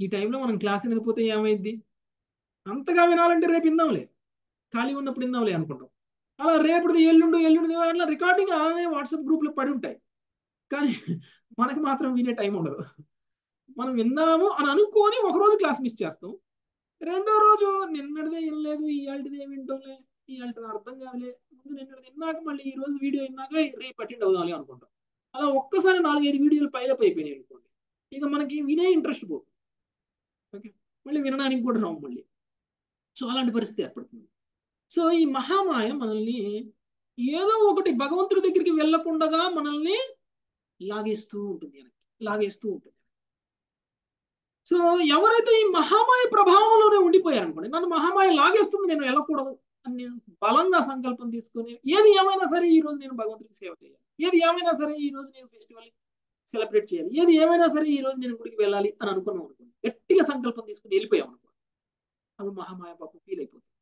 ఈ టైంలో మనం క్లాస్ వినకపోతే ఏమైంది? అంతగా వినాలంటే రేపు ఇందాంలే ఖాళీ ఉన్నప్పుడు ఇందాంలే అనుకుంటాం. అలా రేపుది ఎల్లుండు ఎల్లుండి అట్లా రికార్డింగ్ అలానే వాట్సాప్ గ్రూప్లో పడి ఉంటాయి. కానీ మనకి మాత్రం వినే టైం ఉండదు. మనం విన్నాము అని అనుకొని ఒకరోజు క్లాస్ మిస్ చేస్తాం. రెండో రోజు నిన్నటిదే వినలేదు ఇవాళదే వింటాంలే. ఇవాళ అర్థం కాదులే. ముందు నేను విన్నాక మళ్ళీ ఈ రోజు వీడియో విన్నాక రేపు అటెండ్ అవుదాలి అనుకుంటాం. అలా ఒక్కసారి నాలుగైదు వీడియోలు పైలప్ అయిపోయినాయి అనుకోండి. ఇక మనకి వినే ఇంట్రెస్ట్ పోతుంది ఓకే? మళ్ళీ వినడానికి కూడా రాము మళ్ళీ. సో అలాంటి పరిస్థితి ఏర్పడుతుంది. సో ఈ మహామాయ మనల్ని ఏదో ఒకటి భగవంతుడి దగ్గరికి వెళ్ళకుండా మనల్ని లాగేస్తూ ఉంటుంది వెనక్కి. లాగేస్తూ ఉంటుంది సో ఎవరైతే ఈ మహామాయ ప్రభావంలోనే ఉండిపోయారనుకోండి నన్ను మహామాయ లాగేస్తుంది నేను వెళ్ళకూడదు. నేను బలంగా సంకల్పం తీసుకొని ఏది ఏమైనా సరే ఈ రోజు నేను భగవంతుడికి సేవ చేయాలి. ఏది ఏమైనా సరే ఈ రోజు నేను ఫెస్టివల్ సెలబ్రేట్ చేయాలి. ఏది ఏమైనా సరే ఈ రోజు నేను గుడికి వెళ్ళాలి అని అనుకున్నాం అనుకోండి. గట్టిగా సంకల్పం తీసుకుని వెళ్ళిపోయాం అనుకోండి. అప్పుడు మహామాయ పాపం ఫీల్ అయిపోతుంది.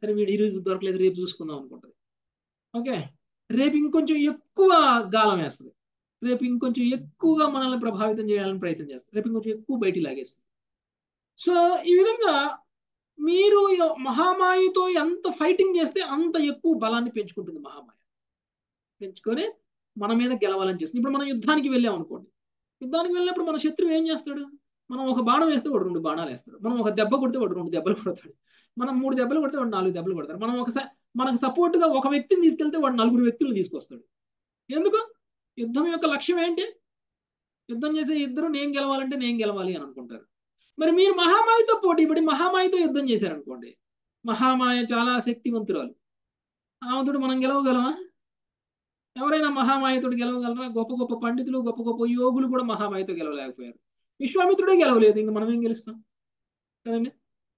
సరే వీడు ఈ రోజు దొరకలేదు రేపు చూసుకుందాం అనుకుంటుంది. ఓకే? రేపు ఇంకొంచెం ఎక్కువ గాలం వేస్తుంది. రేపు ఇంకొంచెం ఎక్కువగా మనల్ని ప్రభావితం చేయాలని ప్రయత్నం చేస్తుంది. రేపు ఇంకొంచెం ఎక్కువ బయటికి లాగేస్తుంది. సో ఈ విధంగా మీరు మహామాయతో ఎంత ఫైటింగ్ చేస్తే అంత ఎక్కువ బలాన్ని పెంచుకుంటుంది మహామాయ. పెంచుకొని మన మీద గెలవాలని చేస్తుంది. ఇప్పుడు మనం యుద్ధానికి వెళ్ళాం అనుకోండి. యుద్ధానికి వెళ్ళినప్పుడు మన శత్రువు ఏం చేస్తాడు? మనం ఒక బాణం వేస్తే వాడు రెండు బాణాలు వేస్తాడు. మనం ఒక దెబ్బ కొడితే వాడు రెండు దెబ్బలు కొడతాడు. మనం మూడు దెబ్బలు కొడితే వాడు నాలుగు దెబ్బలు కొడతాడు. మనం ఒకసారి మనకు సపోర్ట్గా ఒక వ్యక్తిని తీసుకెళ్తే వాడు నలుగురు వ్యక్తులను తీసుకొస్తాడు. ఎందుకు? యుద్ధం యొక్క లక్ష్యం ఏంటి? యుద్ధం చేసే ఇద్దరు నేను గెలవాలంటే నేను గెలవాలి అని అనుకుంటారు. మరి మీరు మహామాయతో పోటీ పడి మహామాయతో యుద్ధం చేశారనుకోండి మహామాయ చాలా శక్తివంతురాలు ఆమెతోటి మనం గెలవగలమా? ఎవరైనా మహామాయతోటి గెలవగలరా? గొప్ప గొప్ప పండితులు గొప్ప గొప్ప యోగులు కూడా మహామాయతో గెలవలేకపోయారు. విశ్వామిత్రుడే గెలవలేదు ఇంక మనం ఏం గెలుస్తాం? కదండి?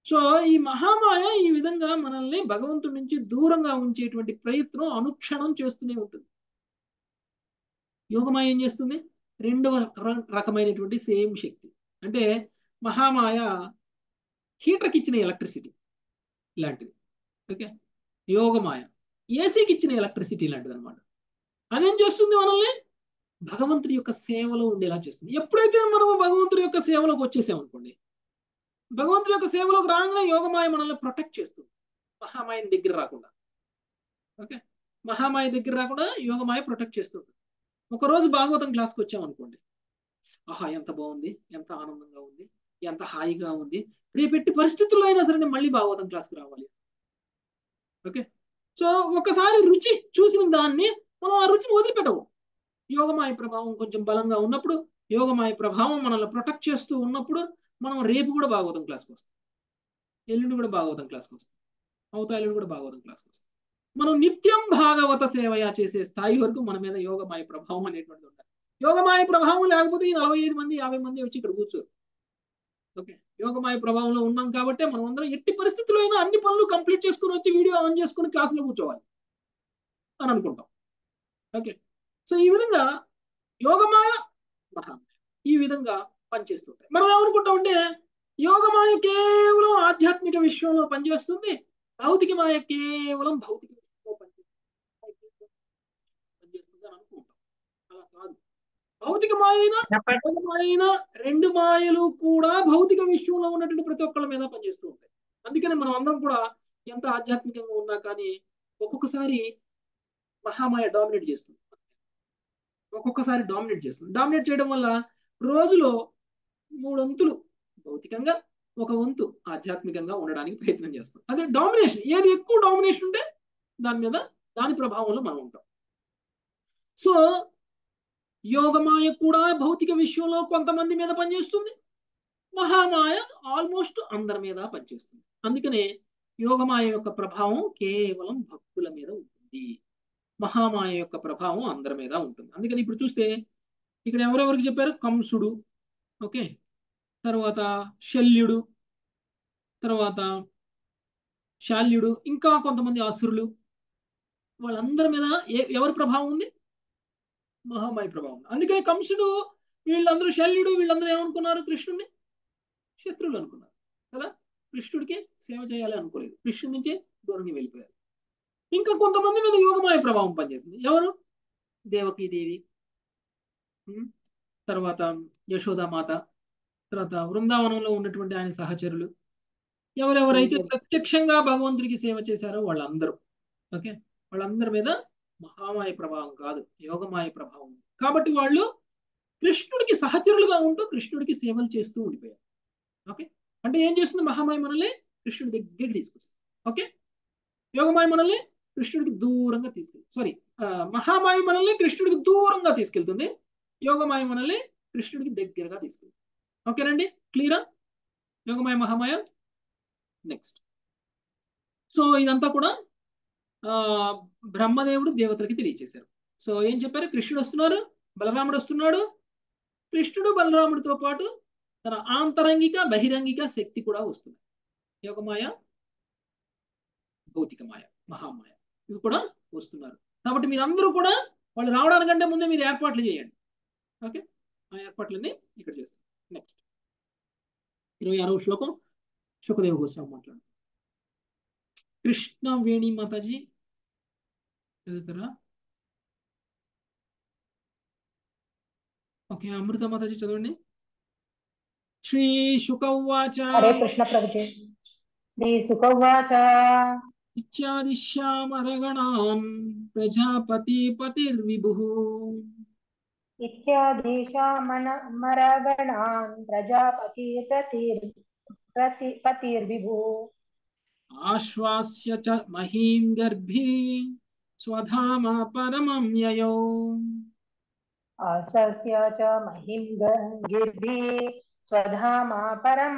సో ఈ మహామాయ ఈ విధంగా మనల్ని భగవంతుడి నుంచి దూరంగా ఉంచేటువంటి ప్రయత్నం అనుక్షణం చేస్తూనే ఉంటుంది. యోగమాయ ఏం చేస్తుంది? రెండవ రకమైనటువంటి సేమ్ శక్తి. అంటే మహామాయ హీటర్కి ఇచ్చిన ఎలక్ట్రిసిటీ ఇలాంటిది. ఓకే? యోగమాయ. ఏసీకి ఇచ్చిన ఎలక్ట్రిసిటీ లాంటిది అనమాట అదేం చేస్తుంది మనల్ని? భగవంతుడి యొక్క సేవలో ఉండేలా చేస్తుంది. ఎప్పుడైతే మనం భగవంతుడి యొక్క సేవలోకి వచ్చేసామనుకోండి భగవంతుడి యొక్క సేవలోకి రాగానే యోగమాయ మనల్ని ప్రొటెక్ట్ చేస్తుంది. మహామాయని దగ్గర రాకుండా. ఓకే? మహామాయ దగ్గర రాకుండా యోగమాయ ప్రొటెక్ట్ చేస్తుంది. ఒకరోజు భాగవతం క్లాస్కి వచ్చామనుకోండి. ఆహా ఎంత బాగుంది ఎంత ఆనందంగా ఉంది. ఎంత హాయిగా ఉంది. రేపెట్టి పరిస్థితుల్లో అయినా సరే మళ్ళీ భాగవతం క్లాస్కి రావాలి. ఓకే? సో ఒకసారి రుచి చూసిన దాన్ని మనం ఆ రుచిని వదిలిపెట్టవు యోగమాయ ప్రభావం కొంచెం బలంగా ఉన్నప్పుడు యోగమాయ ప్రభావం మనల్ని ప్రొటెక్ట్ చేస్తూ ఉన్నప్పుడు మనం రేపు కూడా భాగవతం క్లాస్కి వస్తాం. ఎల్లుండి కూడా భాగవతం క్లాస్కి వస్తాం. అవతా ఎల్లుండి కూడా భాగవతం క్లాస్కి వస్తాం. మనం నిత్యం భాగవత సేవయా చేసే స్థాయి వరకు మన మీద యోగమాయ ప్రభావం అనేటువంటిది ఉండాలి. యోగమాయ ప్రభావం లేకపోతే ఈ నలభై ఐదు మంది యాభై మంది వచ్చి ఇక్కడ కూర్చోరు. ఓకే. యోగమాయ ప్రభావంలో ఉన్నాం కాబట్టి మనం అందరం ఎట్టి పరిస్థితుల్లో అయినా అన్ని పనులు కంప్లీట్ చేసుకుని వచ్చి వీడియో ఆన్ చేసుకుని క్లాసులో కూర్చోవాలి అని అనుకుంటాం. ఓకే. సో ఈ విధంగా యోగమాయ మహామాయ ఈ విధంగా పనిచేస్తుంటాయి. మనం ఏమనుకుంటాం అంటే యోగమాయ కేవలం ఆధ్యాత్మిక విషయంలో పనిచేస్తుంది భౌతిక మాయ కేవలం భౌతిక విషయంలో పనిచేస్తుంది పనిచేస్తుంది అని అనుకుంటాం అలా కాదు భౌతిక మాయైన మాయైన రెండు మాయలు కూడా భౌతిక విషయంలో ఉన్నటువంటి ప్రతి ఒక్కళ్ళ మీద పనిచేస్తూ ఉంటాయి. అందుకని మనం అందరం కూడా ఎంత ఆధ్యాత్మికంగా ఉన్నా కానీ ఒక్కొక్కసారి మహామాయ డామినేట్ చేస్తుంది. ఒక్కొక్కసారి డామినేట్ చేస్తుంది. డామినేట్ చేయడం వల్ల రోజులో మూడొంతులు భౌతికంగా ఒక వంతు ఆధ్యాత్మికంగా ఉండడానికి ప్రయత్నం చేస్తాం. అదే డామినేషన్ ఏది ఎక్కువ డామినేషన్ ఉంటే దాని మీద దాని ప్రభావంలో మనం ఉంటాం. సో యోగమాయ కూడా భౌతిక విషయంలో కొంతమంది మీద పనిచేస్తుంది. మహామాయ ఆల్మోస్ట్ అందరి మీద పనిచేస్తుంది. అందుకనే యోగమాయ యొక్క ప్రభావం కేవలం భక్తుల మీద ఉంటుంది. మహామాయ యొక్క ప్రభావం అందరి మీద ఉంటుంది. అందుకని ఇప్పుడు చూస్తే ఇక్కడ ఎవరెవరికి చెప్పారు? కంసుడు ఓకే. తర్వాత శల్యుడు తర్వాత శాల్యుడు ఇంకా కొంతమంది అసురులు. వాళ్ళందరి మీద ఎవరి ప్రభావం ఉంది? మహామాయ ప్రభావం. అందుకని కంసుడు వీళ్ళందరూ శల్యుడు వీళ్ళందరూ ఏమనుకున్నారు కృష్ణుడిని శత్రువులు అనుకున్నారు కదా? కృష్ణుడికి సేవ చేయాలి అనుకోలేదు. కృష్ణుడి నుంచే దూరంగా వెళ్ళిపోయారు. ఇంకా కొంతమంది మీద యోగమాయ ప్రభావం పనిచేసింది. ఎవరు? దేవకీదేవి. తర్వాత యశోదామాత తర్వాత బృందావనంలో ఉన్నటువంటి ఆయన సహచరులు. ఎవరెవరైతే ప్రత్యక్షంగా భగవంతుడికి సేవ చేశారో వాళ్ళందరూ. ఓకే? వాళ్ళందరి మీద మహామాయ ప్రభావం కాదు యోగమాయ ప్రభావం. కాబట్టి వాళ్ళు కృష్ణుడికి సహచరులుగా ఉంటూ కృష్ణుడికి సేవలు చేస్తూ ఉండిపోయారు. ఓకే? అంటే ఏం చేస్తుంది? మహామాయ మనల్ని కృష్ణుడి దగ్గరికి తీసుకొస్తుంది. ఓకే? యోగమాయ మనల్ని కృష్ణుడికి దూరంగా తీసుకెళ్తుంది. సారీ మహామాయ మనల్ని కృష్ణుడికి దూరంగా తీసుకెళ్తుంది. యోగమాయ మనల్ని కృష్ణుడికి దగ్గరగా తీసుకెళ్తుంది. ఓకేనండి? క్లియరా? యోగమాయ మహామాయ? నెక్స్ట్. సో ఇదంతా కూడా బ్రహ్మదేవుడు దేవతలకి తెలియచేశారు. సో ఏం చెప్పారు? కృష్ణుడు వస్తున్నారు బలరాముడు వస్తున్నాడు. కృష్ణుడు బలరాముడితో పాటు తన ఆంతరంగిక బహిరంగిక శక్తి కూడా వస్తుంది. యోగమాయ భౌతికమాయ మహామాయ ఇవి కూడా వస్తున్నారు. కాబట్టి మీరందరూ కూడా వాళ్ళు రావడానికంటే ముందే మీరు ఏర్పాట్లు చేయండి. ఓకే? ఆ ఏర్పాట్లన్నీ ఇక్కడ చేస్తాం. నెక్స్ట్. ఇరవై ఆరవ శ్లోకం. శుకదేవ గోస్వామి మాట్లాడు కృష్ణ వేణి మాతాజీ చదువుతారా ఓకే అమృత మాతాజీ చదవండి శ్రీ శుకవాచ హరే కృష్ణ ప్రభుజీ శ్రీ సుఖవాచ ఇత్యాదిశ్యామరగణాన్ ప్రజాపతి పతిర్విభు ఇత్యాదేశామన మరగణాన్ ప్రజాపతి ప్రతిర్ ప్రతి పతిర్విభు ఆశ్వాస్య చ మహీం స్వధామ పరమం యయౌ. ఆశ్వస్య చ మహిం గిర్భి స్వధామ పరం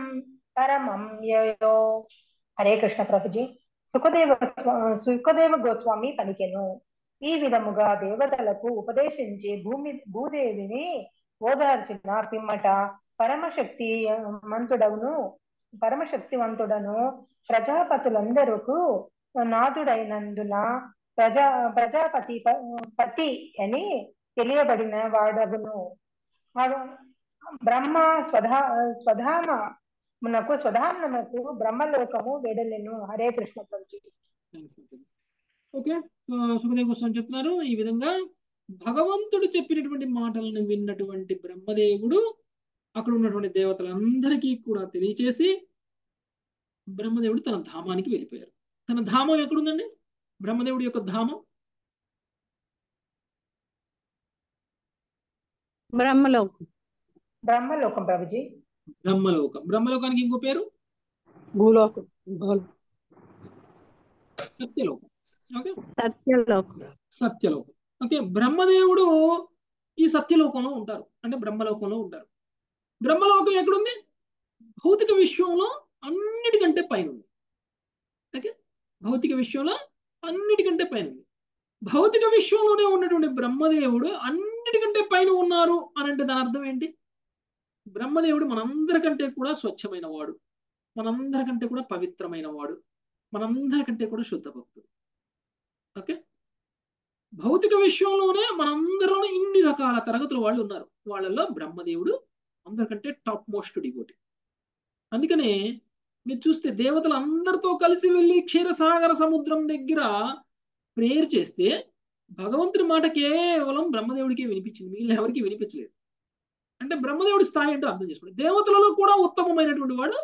పరమం యయో. హరే కృష్ణ ప్రభుజీ. సుఖదేవ సుఖదేవ గోస్వామి పలికెను. ఈ విధముగా దేవతలకు ఉపదేశించి భూమి భూదేవిని ఓదార్చిన పిమ్మట పరమశక్తి మంతుడవును పరమశక్తివంతుడను ప్రజాపతులందరకు నాథుడైనందున ప్రజా ప్రజాపతి పతి అని తెలియబడిన వాడగును. బ్రహ్మ స్వధా స్వధామ మునకు స్వధామనకు బ్రహ్మలోకము వెడలెను. హరే కృష్ణ ప్రభుజీ. ఓకే. సుఖదేవ గోస్వామి చెప్తున్నారు. ఈ విధంగా భగవంతుడు చెప్పినటువంటి మాటలను విన్నటువంటి బ్రహ్మదేవుడు అక్కడ ఉన్నటువంటి దేవతలందరికీ కూడా తెలియచేసి బ్రహ్మదేవుడు తన ధామానికి వెళ్ళిపోయారు. తన ధామం ఎక్కడుందండి? బ్రహ్మదేవుడి యొక్క ధామం? బ్రహ్మలోకం. బ్రహ్మలోకం ప్రభుజీ. బ్రహ్మలోకం. బ్రహ్మలోకానికి ఇంకో పేరు? భూలోకం. భూలోకం. సత్యలోకం. ఓకే. సత్యలోకం. సత్యలోకం. ఓకే. బ్రహ్మదేవుడు ఈ సత్యలోకంలో ఉంటారు. అంటే బ్రహ్మలోకంలో ఉంటారు. బ్రహ్మలోకం ఎక్కడుంది? భౌతిక విశ్వంలో అన్నిటికంటే పైన ఉంది ఓకే. భౌతిక విశ్వంలో అన్నిటికంటే పైన. భౌతిక విశ్వంలోనే ఉన్నటువంటి బ్రహ్మదేవుడు అన్నిటికంటే పైన ఉన్నారు అని అంటే దాని అర్థం ఏంటి? బ్రహ్మదేవుడు మనందరికంటే కూడా స్వచ్ఛమైన వాడు మనందరికంటే కూడా పవిత్రమైన వాడు మనందరికంటే కూడా శుద్ధ భక్తుడు ఓకే? భౌతిక విశ్వంలోనే మనందరిలో ఇన్ని రకాల తరగతుల వాళ్ళు ఉన్నారు. వాళ్ళల్లో బ్రహ్మదేవుడు అందరికంటే టాప్ మోస్ట్ డిగోటి అందుకనే మీరు చూస్తే దేవతలు అందరితో కలిసి వెళ్ళి క్షీరసాగర సముద్రం దగ్గర ప్రేయర్ చేస్తే భగవంతుడి మాట కేవలం బ్రహ్మదేవుడికే వినిపించింది మిగిలిన ఎవరికి వినిపించలేదు. అంటే బ్రహ్మదేవుడి స్థాయి అంటే అర్థం చేసుకోండి. దేవతలలో కూడా ఉత్తమమైనటువంటి వాడు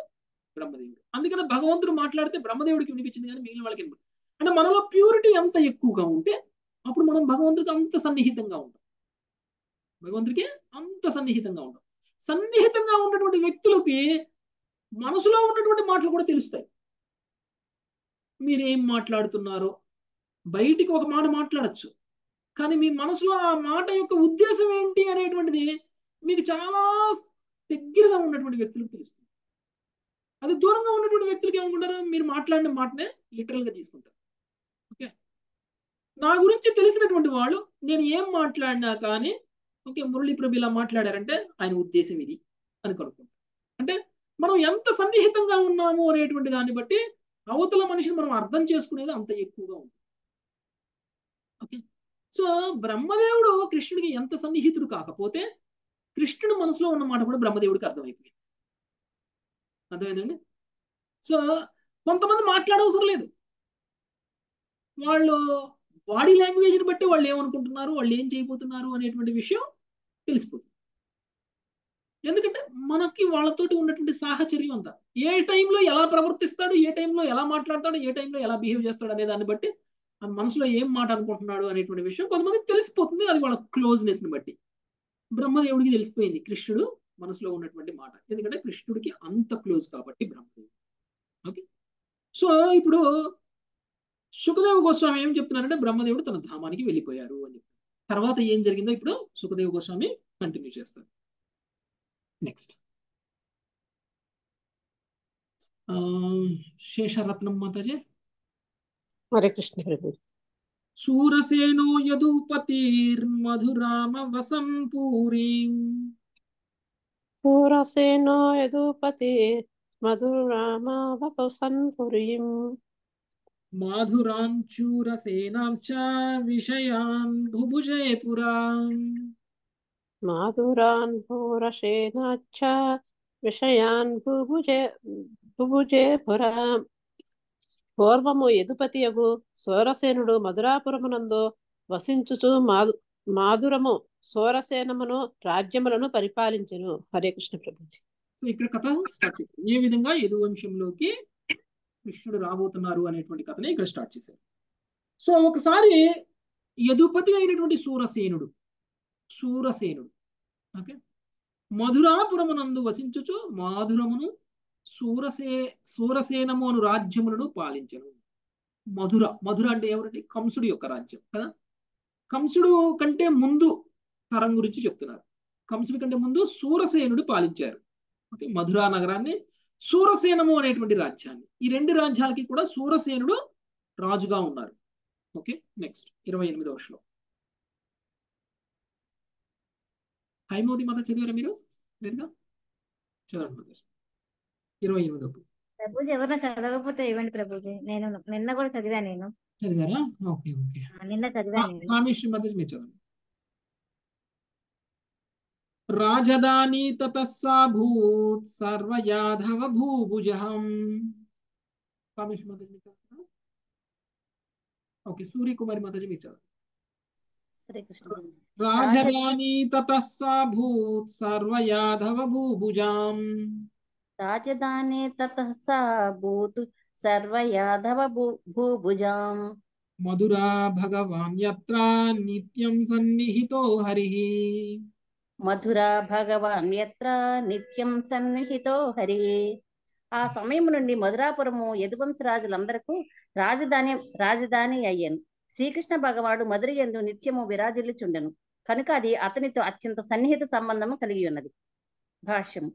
బ్రహ్మదేవుడు. అందుకని భగవంతుడు మాట్లాడితే బ్రహ్మదేవుడికి వినిపించింది కానీ మిగిలిన వాళ్ళకి వినిపించింది. అంటే మనలో ప్యూరిటీ ఎంత ఎక్కువగా ఉంటే అప్పుడు మనం భగవంతుడికి అంత సన్నిహితంగా ఉంటాం. భగవంతుడికి అంత సన్నిహితంగా ఉంటాం. సన్నిహితంగా ఉన్నటువంటి వ్యక్తులకి మనసులో ఉన్నటువంటి మాటలు కూడా తెలుస్తాయి. మీరేం మాట్లాడుతున్నారో బయటికి ఒక మాట మాట్లాడచ్చు. కానీ మీ మనసులో ఆ మాట యొక్క ఉద్దేశం ఏంటి అనేటువంటిది మీకు చాలా దగ్గరగా ఉన్నటువంటి వ్యక్తులకు తెలుస్తుంది. అది దూరంగా ఉన్నటువంటి వ్యక్తులకి ఏమనుకుంటారు? మీరు మాట్లాడిన మాటనే లిటరల్గా తీసుకుంటారు. ఓకే నా గురించి తెలిసినటువంటి వాళ్ళు నేను ఏం మాట్లాడినా కానీ ఓకే మురళీ ప్రభు ఇలా మాట్లాడారంటే ఆయన ఉద్దేశం ఇది అని కనుక్కుంటారు. అంటే మనం ఎంత సన్నిహితంగా ఉన్నాము అనేటువంటి దాన్ని బట్టి అవతల మనిషిని మనం అర్థం చేసుకునేది అంత ఎక్కువగా ఉంది ఓకే సో బ్రహ్మదేవుడు కృష్ణుడికి ఎంత సన్నిహితుడు కాకపోతే కృష్ణుడు మనసులో ఉన్న మాట కూడా బ్రహ్మదేవుడికి అర్థమైపోయింది. అర్థమైందండి? సో కొంతమంది మాట్లాడవసరం లేదు. వాళ్ళు బాడీ లాంగ్వేజ్ని బట్టి వాళ్ళు ఏమనుకుంటున్నారు? వాళ్ళు ఏం చేయబోతున్నారు? అనేటువంటి విషయం తెలిసిపోతుంది. ఎందుకంటే మనకి వాళ్ళతోటి ఉన్నటువంటి సాహచర్యం అంతా. ఏ టైంలో ఎలా ప్రవర్తిస్తాడు ఏ టైంలో ఎలా మాట్లాడతాడు ఏ టైంలో ఎలా బిహేవ్ చేస్తాడు అనే దాన్ని బట్టి ఆ మనసులో ఏం మాట అనుకుంటున్నాడు అనేటువంటి విషయం కొంతమందికి తెలిసిపోతుంది. అది వాళ్ళ క్లోజ్నెస్ని బట్టి. బ్రహ్మదేవుడికి తెలిసిపోయింది కృష్ణుడు మనసులో ఉన్నటువంటి మాట. ఎందుకంటే కృష్ణుడికి అంత క్లోజ్ కాబట్టి బ్రహ్మదేవుడు. ఓకే? సో ఇప్పుడు సుఖదేవ గోస్వామి ఏం చెప్తున్నారంటే బ్రహ్మదేవుడు తన ధామానికి వెళ్ళిపోయారు అని తర్వాత ఏం జరిగిందో ఇప్పుడు సుఖదేవ గోస్వామి కంటిన్యూ చేస్తారు. నెక్స్ట్ శేషరత్నం మాతాజీ హరే కృష్ణ ప్రభు శూరసేనో యదుపతిర్మధురామ వసం పూరీం పూరసేనో యదుపతి మధురామ వసన్పురీం మాధురాన్ శూరసేనాంశ్చ విషయాన్ భుభుజే పురాం మాధురాన్ పూరసేనాచ్చ విషయాన్ బుభుజే భుభుజే పుర పూర్వము యదుపతియగు సోరసేనుడు మధురాపురమునందు వసించుచు మాధు మాధురము సోరసేనమును రాజ్యములను పరిపాలించను। హరే కృష్ణ ప్రభు సో ఇక్కడ కథ స్టార్ట్ చేశారు. ఏ విధంగా యదు వంశంలోకి కృష్ణుడు రాబోతున్నారు అనేటువంటి కథని ఇక్కడ స్టార్ట్ చేశారు. సో ఒకసారి యదుపతి అయినటువంటి సూరసేనుడు సూరసేనుడు ఓకే. మధురాపురమునందు వసించుచు మాధురమును సూరసే సూరసేనము అను రాజ్యములను పాలించను. మధుర మధుర అంటే ఎవరండి? కంసుడు యొక్క రాజ్యం కదా? కంసుడు కంటే ముందు తరం గురించి చెప్తున్నారు. కంసుడి కంటే ముందు సూరసేనుడు పాలించారు. ఓకే మధురా నగరాన్ని సూరసేనము అనేటువంటి రాజ్యాన్ని. ఈ రెండు రాజ్యాలకి కూడా సూరసేనుడు రాజుగా ఉన్నారు. ఓకే నెక్స్ట్ ఇరవై ఎనిమిదవ శ్లోకం. హైమోది మత చదివారా మీరు లేదుగా చదవండి మత ఇరవై ఎనిమిదవ ప్రభుజీ ఎవరైనా చదవకపోతే ఇవ్వండి ప్రభుజీ నేను నిన్న కూడా చదివా నేను. చదివారా? Okay okay. ఆ, నిన్న చదివా నేను. కామేశ్వరి మధ్య మీరు చదవండి. రాజధాని తతస్సా భూత్ సర్వయాధవ భూభుజహం కామేశ్వరి మధ్య మీరు చదువుతారా ఓకే సూర్యకుమారి మాతాజీ మీరు చదవండి. హరే కృష్ణ ప్రభుజీ. రాజధాని భూత్ సర్వయాధవ భూభుజాం. రాజధాని తతః సా భూతు సర్వయాదవ భూ భూభుజాం. మధురా భగవాన్ యత్ర నిత్యం సన్నిహితో హరి. మధురా భగవాన్ యత్ర నిత్యం సన్నిహితో హరి. ఆ సమయం నుండి మధురాపురము యదువంశ రాజులందరకు రాజధాని రాజధాని అయ్యను. శ్రీకృష్ణ భగవాడు మధురయందు నిత్యము విరాజిల్లుచుండెను. కనుక అది అతనితో అత్యంత సన్నిహిత సంబంధము కలిగి ఉన్నది. భాష్యము.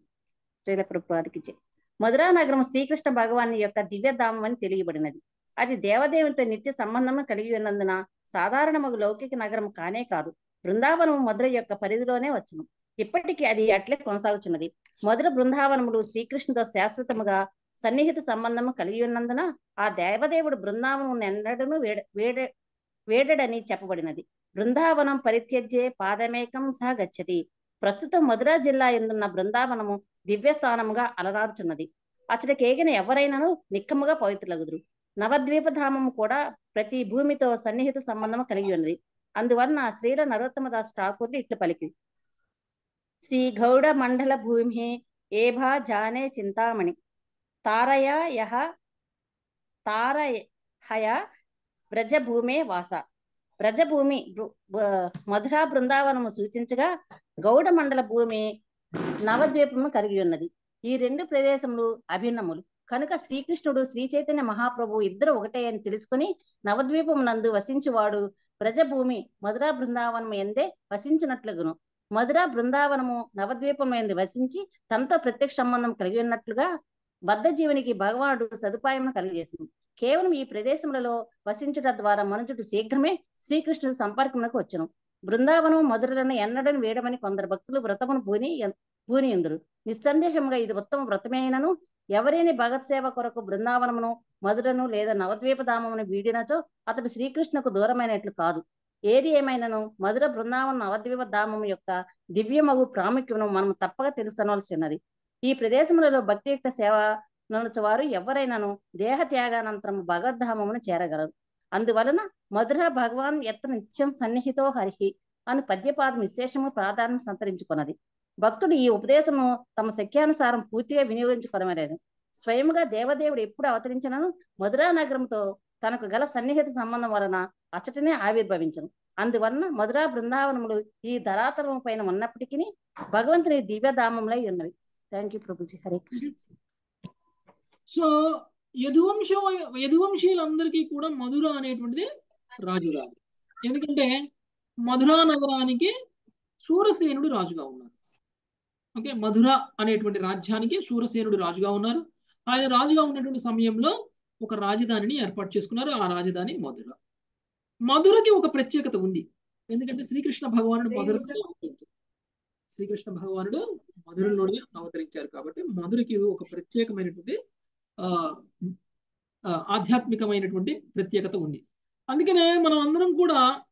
శ్రీల ప్రభుపాదికి మధురా నగరం శ్రీకృష్ణ భగవాన్ యొక్క దివ్యధామం అని తెలియబడినది. అది దేవదేవునితో నిత్య సంబంధము కలిగి ఉన్నందున సాధారణమగు లౌకిక నగరం కానే కాదు. బృందావనం మధుర యొక్క పరిధిలోనే వచ్చును. ఇప్పటికీ అది అట్లే కొనసాగుచున్నది. మధుర బృందావనములు శ్రీకృష్ణుతో శాశ్వతముగా సన్నిహిత సంబంధము కలిగి ఉన్నందున ఆ దేవదేవుడు బృందావనం ఎన్నడను వేడ వేడ వేడడని చెప్పబడినది. బృందావనం పరిత్యజ్యే పాదమేకం సహ గచ్చతి. ప్రస్తుతం మధురా జిల్లా ఎందున్న బృందావనము దివ్యస్థానముగా అలరారుచున్నది. అతడికి కేగిన ఎవరైనాను నిక్కముగా పవిత్రులగుదురు. నవద్వీపధామము కూడా ప్రతి భూమితో సన్నిహిత సంబంధము కలిగి ఉన్నది. అందువలన శ్రీల నరోత్తమ దాస్ ఠాకూర్లు ఇట్లు పలికి. శ్రీ గౌడ మండల భూమి ఏభా జానే చింతామణి. తారయ యహ తారహయ బ్రజభూమే వాస. బ్రజభూమి బృ- మధురా బృందావనము సూచించగా గౌడ మండల భూమి నవద్వీపము కలిగి ఉన్నది. ఈ రెండు ప్రదేశములు అభిన్నములు. కనుక శ్రీకృష్ణుడు శ్రీ చైతన్య మహాప్రభు ఇద్దరు ఒకటే అని తెలుసుకుని నవద్వీపం నందు వసించువాడు ప్రజభూమి మధురా బృందావనము ఎందే వసించినట్లుగును. మధురా బృందావనము నవద్వీపం ఎందు వసించి తనతో ప్రత్యక్ష సంబంధం కలిగి ఉన్నట్లుగా బద్ధ జీవునికి భగవానుడు సదుపాయం కలిగజేసింది. కేవలం ఈ ప్రదేశములలో వసించుట ద్వారా మనుజుడు శీఘ్రమే శ్రీకృష్ణుడు సంపర్కమునకు వచ్చును. బృందావనం మధురలను ఎన్నడని వేయడమని కొందరు భక్తులు వ్రతమును భూని భూని ఎందురు నిస్సందేహంగా ఇది ఉత్తమ వ్రతమేనను ఎవరైనా భగత్ సేవ కొరకు బృందావనమును మధురను లేదా నవద్వీపధామమును వీడినచో అతడు శ్రీకృష్ణకు దూరమైనట్లు కాదు. ఏది ఏమైనను మధుర బృందావన నవద్వీప ధామం యొక్క దివ్యమగు ప్రాముఖ్యమును మనం తప్పక తెలుసుకోవాల్సి ఉన్నది. ఈ ప్రదేశములలో భక్తియుక్త సేవ నడుచువారు ఎవరైనాను దేహ త్యాగానంతరం భగవద్ధామమును చేరగలరు. అందువలన మధుర భగవాన్ ఎత్త నిత్యం సన్నిహితో హరిహి అని పద్యపాదం విశేషము ప్రాధాన్యం సంతరించుకున్నది. భక్తుడు ఈ ఉపదేశము తమ శక్యానుసారం పూర్తిగా వినియోగించుకోవలేదు స్వయముగా దేవదేవుడు ఎప్పుడు అవతరించినను మధురా నగరంతో తనకు గల సన్నిహిత సంబంధం వలన అచ్చటనే ఆవిర్భవించను. అందువలన మధురా బృందావనములు ఈ ధరాతలం పైన ఉన్నప్పటికీ భగవంతుని దివ్యధామంలో ఉన్నవి. Thank you Prabhuji Hare Krishna so యదువంశ యదువంశీయులందరికీ కూడా మధుర అనేటువంటిది రాజుగారు. ఎందుకంటే మధురా నగరానికి సూరసేనుడు రాజుగా ఉన్నారు. ఓకే మధుర అనేటువంటి రాజ్యానికి సూరసేనుడు రాజుగా ఉన్నారు. ఆయన రాజుగా ఉన్నటువంటి సమయంలో ఒక రాజధానిని ఏర్పాటు చేసుకున్నారు ఆ రాజధాని మధుర. మధురకి ఒక ప్రత్యేకత ఉంది. ఎందుకంటే శ్రీకృష్ణ భగవానుడు మధురలో అవతరించారు. శ్రీకృష్ణ భగవానుడు మధురలోనే అవతరించారు కాబట్టి మధురకి ఒక ప్రత్యేకమైనటువంటి ఆధ్యాత్మికమైనటువంటి ప్రత్యేకత ఉంది. అందుకనే మనం అందరం కూడా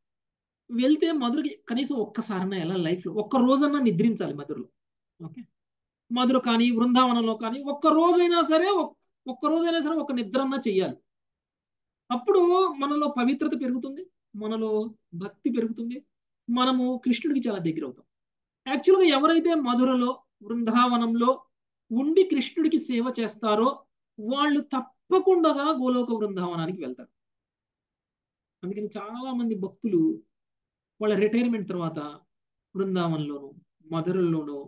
వెళ్తే మధురకి కనీసం ఒక్కసారన్నా ఎలా లైఫ్లో. ఒక్క రోజన్నా నిద్రించాలి మధురలో. ఓకే? మధుర కానీ బృందావనంలో కానీ ఒక్క రోజైనా సరే ఒక్- ఒక్క రోజైనా సరే ఒక నిద్రన్నా చెయ్యాలి. అప్పుడు మనలో పవిత్రత పెరుగుతుంది మనలో భక్తి పెరుగుతుంది మనము కృష్ణుడికి చాలా దగ్గర అవుతాం యాక్చువల్గా ఎవరైతే మధురలో బృందావనంలో ఉండి కృష్ణుడికి సేవ చేస్తారో వాళ్ళు తప్పకుండా గోలోక బృందావనానికి వెళ్తారు. అందుకని చాలా మంది భక్తులు వాళ్ళ రిటైర్మెంట్ తర్వాత బృందావనంలోను మధురల్లోనో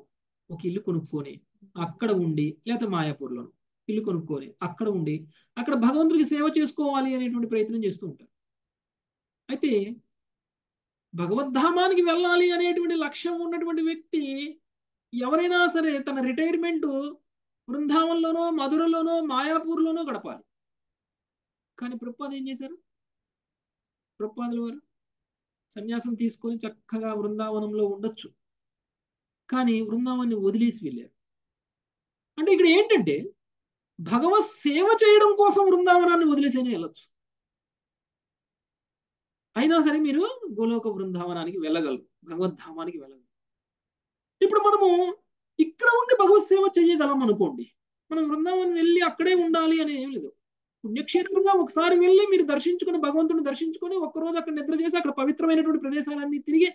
ఒక ఇల్లు కొనుక్కొని అక్కడ ఉండి లేకపోతే మాయాపూర్లోను ఇల్లు కొనుక్కొని అక్కడ ఉండి అక్కడ భగవంతుడికి సేవ చేసుకోవాలి అనేటువంటి ప్రయత్నం చేస్తూ ఉంటారు. అయితే భగవద్ధామానికి వెళ్ళాలి అనేటువంటి లక్ష్యం ఉన్నటువంటి వ్యక్తి ఎవరైనా సరే తన రిటైర్మెంట్ బృందావనంలోనో మధురలోనో మాయాపూర్లోనో గడపాలి. కానీ ప్రభుపాద ఏం చేశారు? ప్రభుపాదుల వారు సన్యాసం తీసుకొని చక్కగా బృందావనంలో ఉండొచ్చు. కానీ బృందావనాన్ని వదిలేసి వెళ్ళారు. అంటే ఇక్కడ ఏంటంటే భగవత్ సేవ చేయడం కోసం బృందావనాన్ని వదిలేసైనా వెళ్ళొచ్చు. అయినా సరే మీరు గోలోక బృందావనానికి వెళ్ళగలరు. భగవద్ధామానికి వెళ్ళగలరు. ఇప్పుడు మనము ఇక్కడ ఉండి భగవత్ సేవ చేయగలం అనుకోండి. మనం బృందావనం వెళ్ళి అక్కడే ఉండాలి అని ఏం లేదు. పుణ్యక్షేత్రంగా ఒకసారి వెళ్ళి మీరు దర్శించుకుని భగవంతుని దర్శించుకొని ఒక్కరోజు అక్కడ నిద్ర చేసి అక్కడ పవిత్రమైనటువంటి ప్రదేశాలన్నీ తిరిగి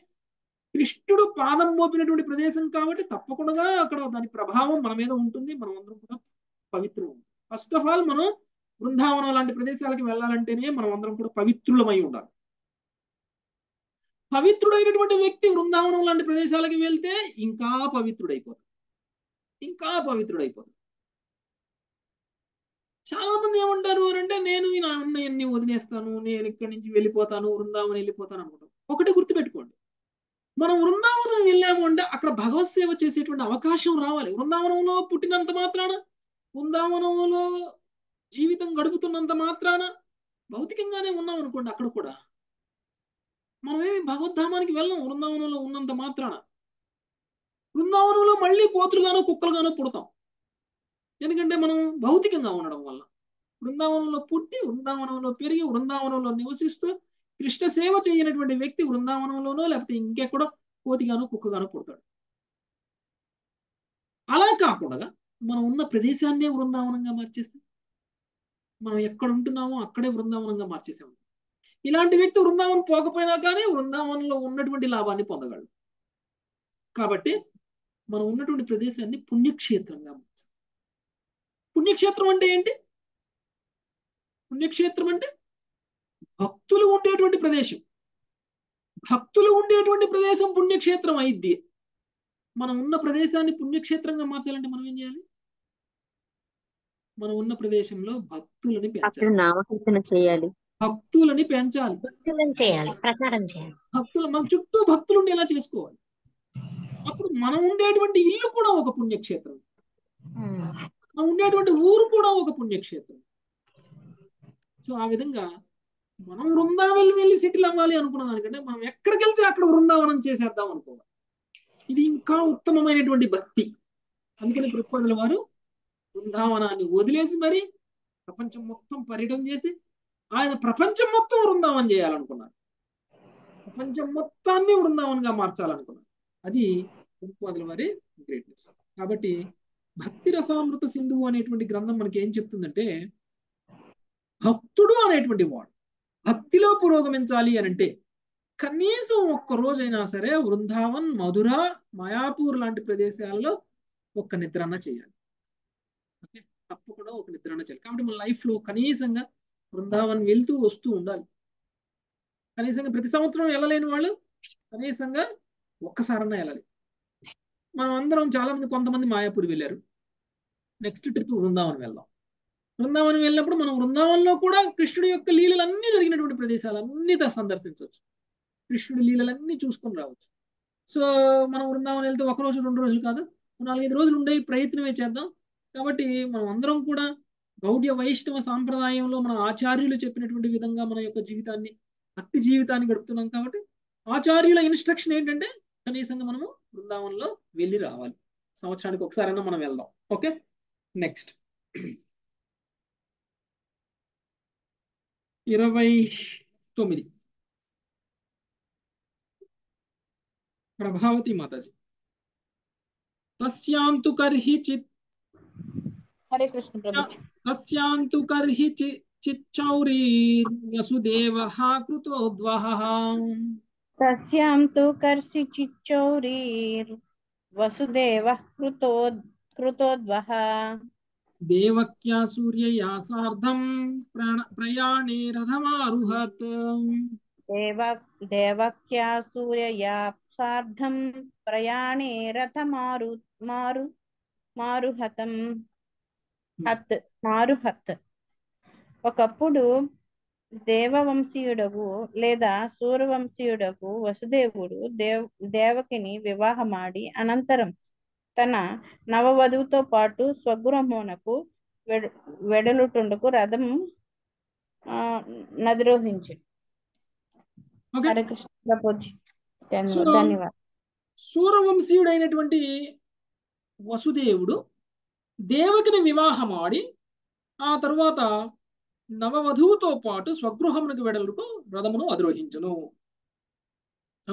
కృష్ణుడు పాదం మోపినటువంటి ప్రదేశం కాబట్టి తప్పకుండా అక్కడ దాని ప్రభావం మన మీద ఉంటుంది. మనం అందరం కూడా పవిత్రం ఫస్ట్ ఆఫ్ ఆల్ మనం బృందావనం లాంటి ప్రదేశాలకి వెళ్ళాలంటేనే మనం అందరం కూడా పవిత్రులమై ఉండాలి. పవిత్రుడైనటువంటి వ్యక్తి బృందావనం లాంటి ప్రదేశాలకి వెళ్తే ఇంకా పవిత్రుడైపోతాడు. ఇంకా పవిత్రుడైపోతాడు. చాలా మంది ఏమంటారు అని అంటే నేను నా ఉన్నయన్ని వదిలేస్తాను నేను ఇక్కడి నుంచి వెళ్ళిపోతాను వృందావనం వెళ్ళిపోతాను అనుకుంటాం ఒకటి గుర్తుపెట్టుకోండి. మనం వృందావనం వెళ్ళాము అంటే అక్కడ భగవత్ సేవ చేసేటువంటి అవకాశం రావాలి. వృందావనంలో పుట్టినంత మాత్రాన వృందావనంలో జీవితం గడుపుతున్నంత మాత్రాన భౌతికంగానే ఉన్నాం అనుకోండి అక్కడ కూడా. మనమేమి భగవద్ధామానికి వెళ్ళాం వృందావనంలో ఉన్నంత మాత్రాన. బృందావనంలో మళ్ళీ కోతులుగానో కుక్కలుగానో పుడతాం. ఎందుకంటే మనం భౌతికంగా ఉండడం వల్ల. బృందావనంలో పుట్టి బృందావనంలో పెరిగి బృందావనంలో నివసిస్తూ కృష్ణ సేవ చేయనటువంటి వ్యక్తి బృందావనంలోనో లేకపోతే ఇంకెక్కడో కోతిగానో కుక్కగానో పుడతాడు. అలా కాకుండా మనం ఉన్న ప్రదేశాన్నే బృందావనంగా మార్చేస్తాం. మనం ఎక్కడ ఉంటున్నామో అక్కడే బృందావనంగా మార్చేసాము ఇలాంటి వ్యక్తి బృందావనం పోకపోయినా కానీ బృందావనంలో ఉన్నటువంటి లాభాన్ని పొందగలడు. కాబట్టి మనం ఉన్నటువంటి ప్రదేశాన్ని పుణ్యక్షేత్రంగా మార్చాలి. పుణ్యక్షేత్రం అంటే ఏంటి? పుణ్యక్షేత్రం అంటే భక్తులు ఉండేటువంటి ప్రదేశం. భక్తులు ఉండేటువంటి ప్రదేశం పుణ్యక్షేత్రం అయిద్ది. మనం ఉన్న ప్రదేశాన్ని పుణ్యక్షేత్రంగా మార్చాలంటే మనం ఏం చేయాలి? మనం ఉన్న ప్రదేశంలో భక్తులని పెంచాలి. చేయాలి. భక్తులని పెంచాలి. భక్తులను చేయాలి. ప్రచారం చేయాలి. భక్తులు మన చుట్టూ భక్తులు ఉండేలా చేసుకోవాలి. మనం ఉండేటువంటి ఇల్లు కూడా ఒక పుణ్యక్షేత్రం. మనం ఉండేటువంటి ఊరు కూడా ఒక పుణ్యక్షేత్రం. సో ఆ విధంగా మనం బృందావనం వెళ్ళి సెటిల్ అవ్వాలి అనుకున్న దానికంటే మనం ఎక్కడికి వెళ్తే అక్కడ బృందావనం చేసేద్దాం అనుకోవాలి. ఇది ఇంకా ఉత్తమమైనటువంటి భక్తి. అందుకని ప్రభుపాదుల వారు బృందావనాన్ని వదిలేసి మరి ప్రపంచం మొత్తం పర్యటన చేసి ఆయన ప్రపంచం మొత్తం బృందావనం చేయాలనుకున్నారు. ప్రపంచం మొత్తాన్ని బృందావనంగా మార్చాలనుకున్నారు. అది ప్రభుపాదుల వారి గ్రేట్నెస్ కాబట్టి భక్తి రసామృత సింధువు అనేటువంటి గ్రంథం మనకి ఏం చెప్తుందంటే భక్తుడు అనేటువంటి వాడు భక్తిలో పురోగమించాలి అని అంటే కనీసం ఒక్క రోజైనా సరే వృందావన్ మధుర మాయాపూర్ లాంటి ప్రదేశాలలో ఒక్క నిద్రన చేయాలి. ఓకే? తప్పకుండా ఒక నిద్రన చేయాలి. కాబట్టి మన లైఫ్లో కనీసంగా బృందావన్ వెళ్తూ వస్తూ ఉండాలి. కనీసంగా ప్రతి సంవత్సరం వెళ్ళలేని వాళ్ళు కనీసంగా ఒక్కసారన్నా వెళ్ళాలి. మనం అందరం చాలా మంది కొంతమంది మాయాపూర్ వెళ్ళారు. నెక్స్ట్ ట్రిప్ బృందావనం వెళ్దాం. బృందావనం వెళ్ళినప్పుడు మనం బృందావనంలో కూడా కృష్ణుడి యొక్క లీలలన్నీ జరిగినటువంటి ప్రదేశాలు అన్నీ సందర్శించవచ్చు. కృష్ణుడి లీలలన్నీ చూసుకొని రావచ్చు. సో మనం బృందావనం వెళ్తే ఒక రోజు రెండు రోజులు కాదు నాలుగైదు రోజులు ఉండే ప్రయత్నమే చేద్దాం. కాబట్టి మనం అందరం కూడా గౌడ్య వైష్ణవ సాంప్రదాయంలో మన ఆచార్యులు చెప్పినటువంటి విధంగా మన యొక్క జీవితాన్ని భక్తి జీవితాన్ని గడుపుతున్నాం కాబట్టి ఆచార్యుల ఇన్స్ట్రక్షన్ ఏంటంటే కనీసంగా మనము బృందావనంలో వెళ్ళి రావాలి. సంవత్సరానికి ఒకసారైనా మనం వెళ్దాం. ఓకే? నెక్స్ట్. ఇరవై తొమ్మిది. ప్రభావతి మాతాజీ. తస్యాంతు కర్హి చిత్ హరే కృష్ణ ప్రభు. తస్యాంతు కర్హి చి చిచ్చౌరీర్వసుదేవः కృతోద్వహः. తస్యాం తు కర్సి చిచ్చౌరీర్ వసుదేవ కృతో కృతోద్వహ దేవక్యా సూర్యయా సార్ధం ప్రాణ ప్రయాణే రథమారుహత్ దేవ దేవక్యా సూర్యయా సార్ధం ప్రయాణే రథమారు మారు మారుహతం హత్ మారుహత్ ఒకప్పుడు దేవవంశీయుడగు లేదా సూర్యవంశీయుడగు వసుదేవుడు దేవ్ దేవకిని వివాహమాడి అనంతరం తన నవవధువుతో పాటు స్వగృహమునకు వెడ వెడలుటుండకు రథం ఆ, నదిరోహించి హరే కృష్ణ. ధన్యవాదాలు. సూరవంశీయుడైనటువంటి వసుదేవుడు దేవకిని వివాహమాడి ఆ తరువాత నవవధువుతో పాటు స్వగృహమునకు వెడలకు రథమును అధిరోహించను.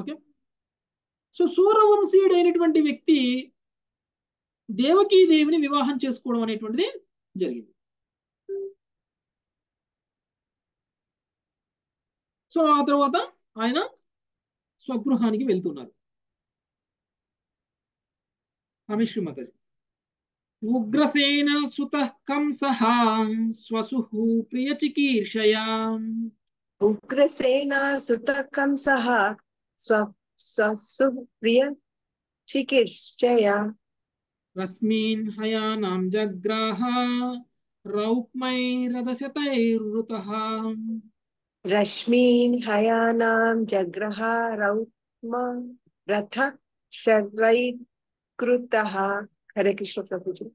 ఓకే? సో సూర్యవంశీయుడైనటువంటి వ్యక్తి దేవకీదేవిని వివాహం చేసుకోవడం అనేటువంటిది జరిగింది. సో ఆ తర్వాత ఆయన స్వగృహానికి వెళ్తున్నారు. అమిశ్రీ మాతాజీ उग्रसेन सुतः कंसः स्वसुः प्रियचिकीर्षया उग्रसेन सुतः कंसः स्वसुः प्रियचिकीर्षया रश्मीन् हयानां जग्राह रौक्मैरदशतैर्वृतः रश्मीन् हयानां जग्रह रौक्म रथ शर्वैकृतः హరే కృష్ణ ప్రభుజీ.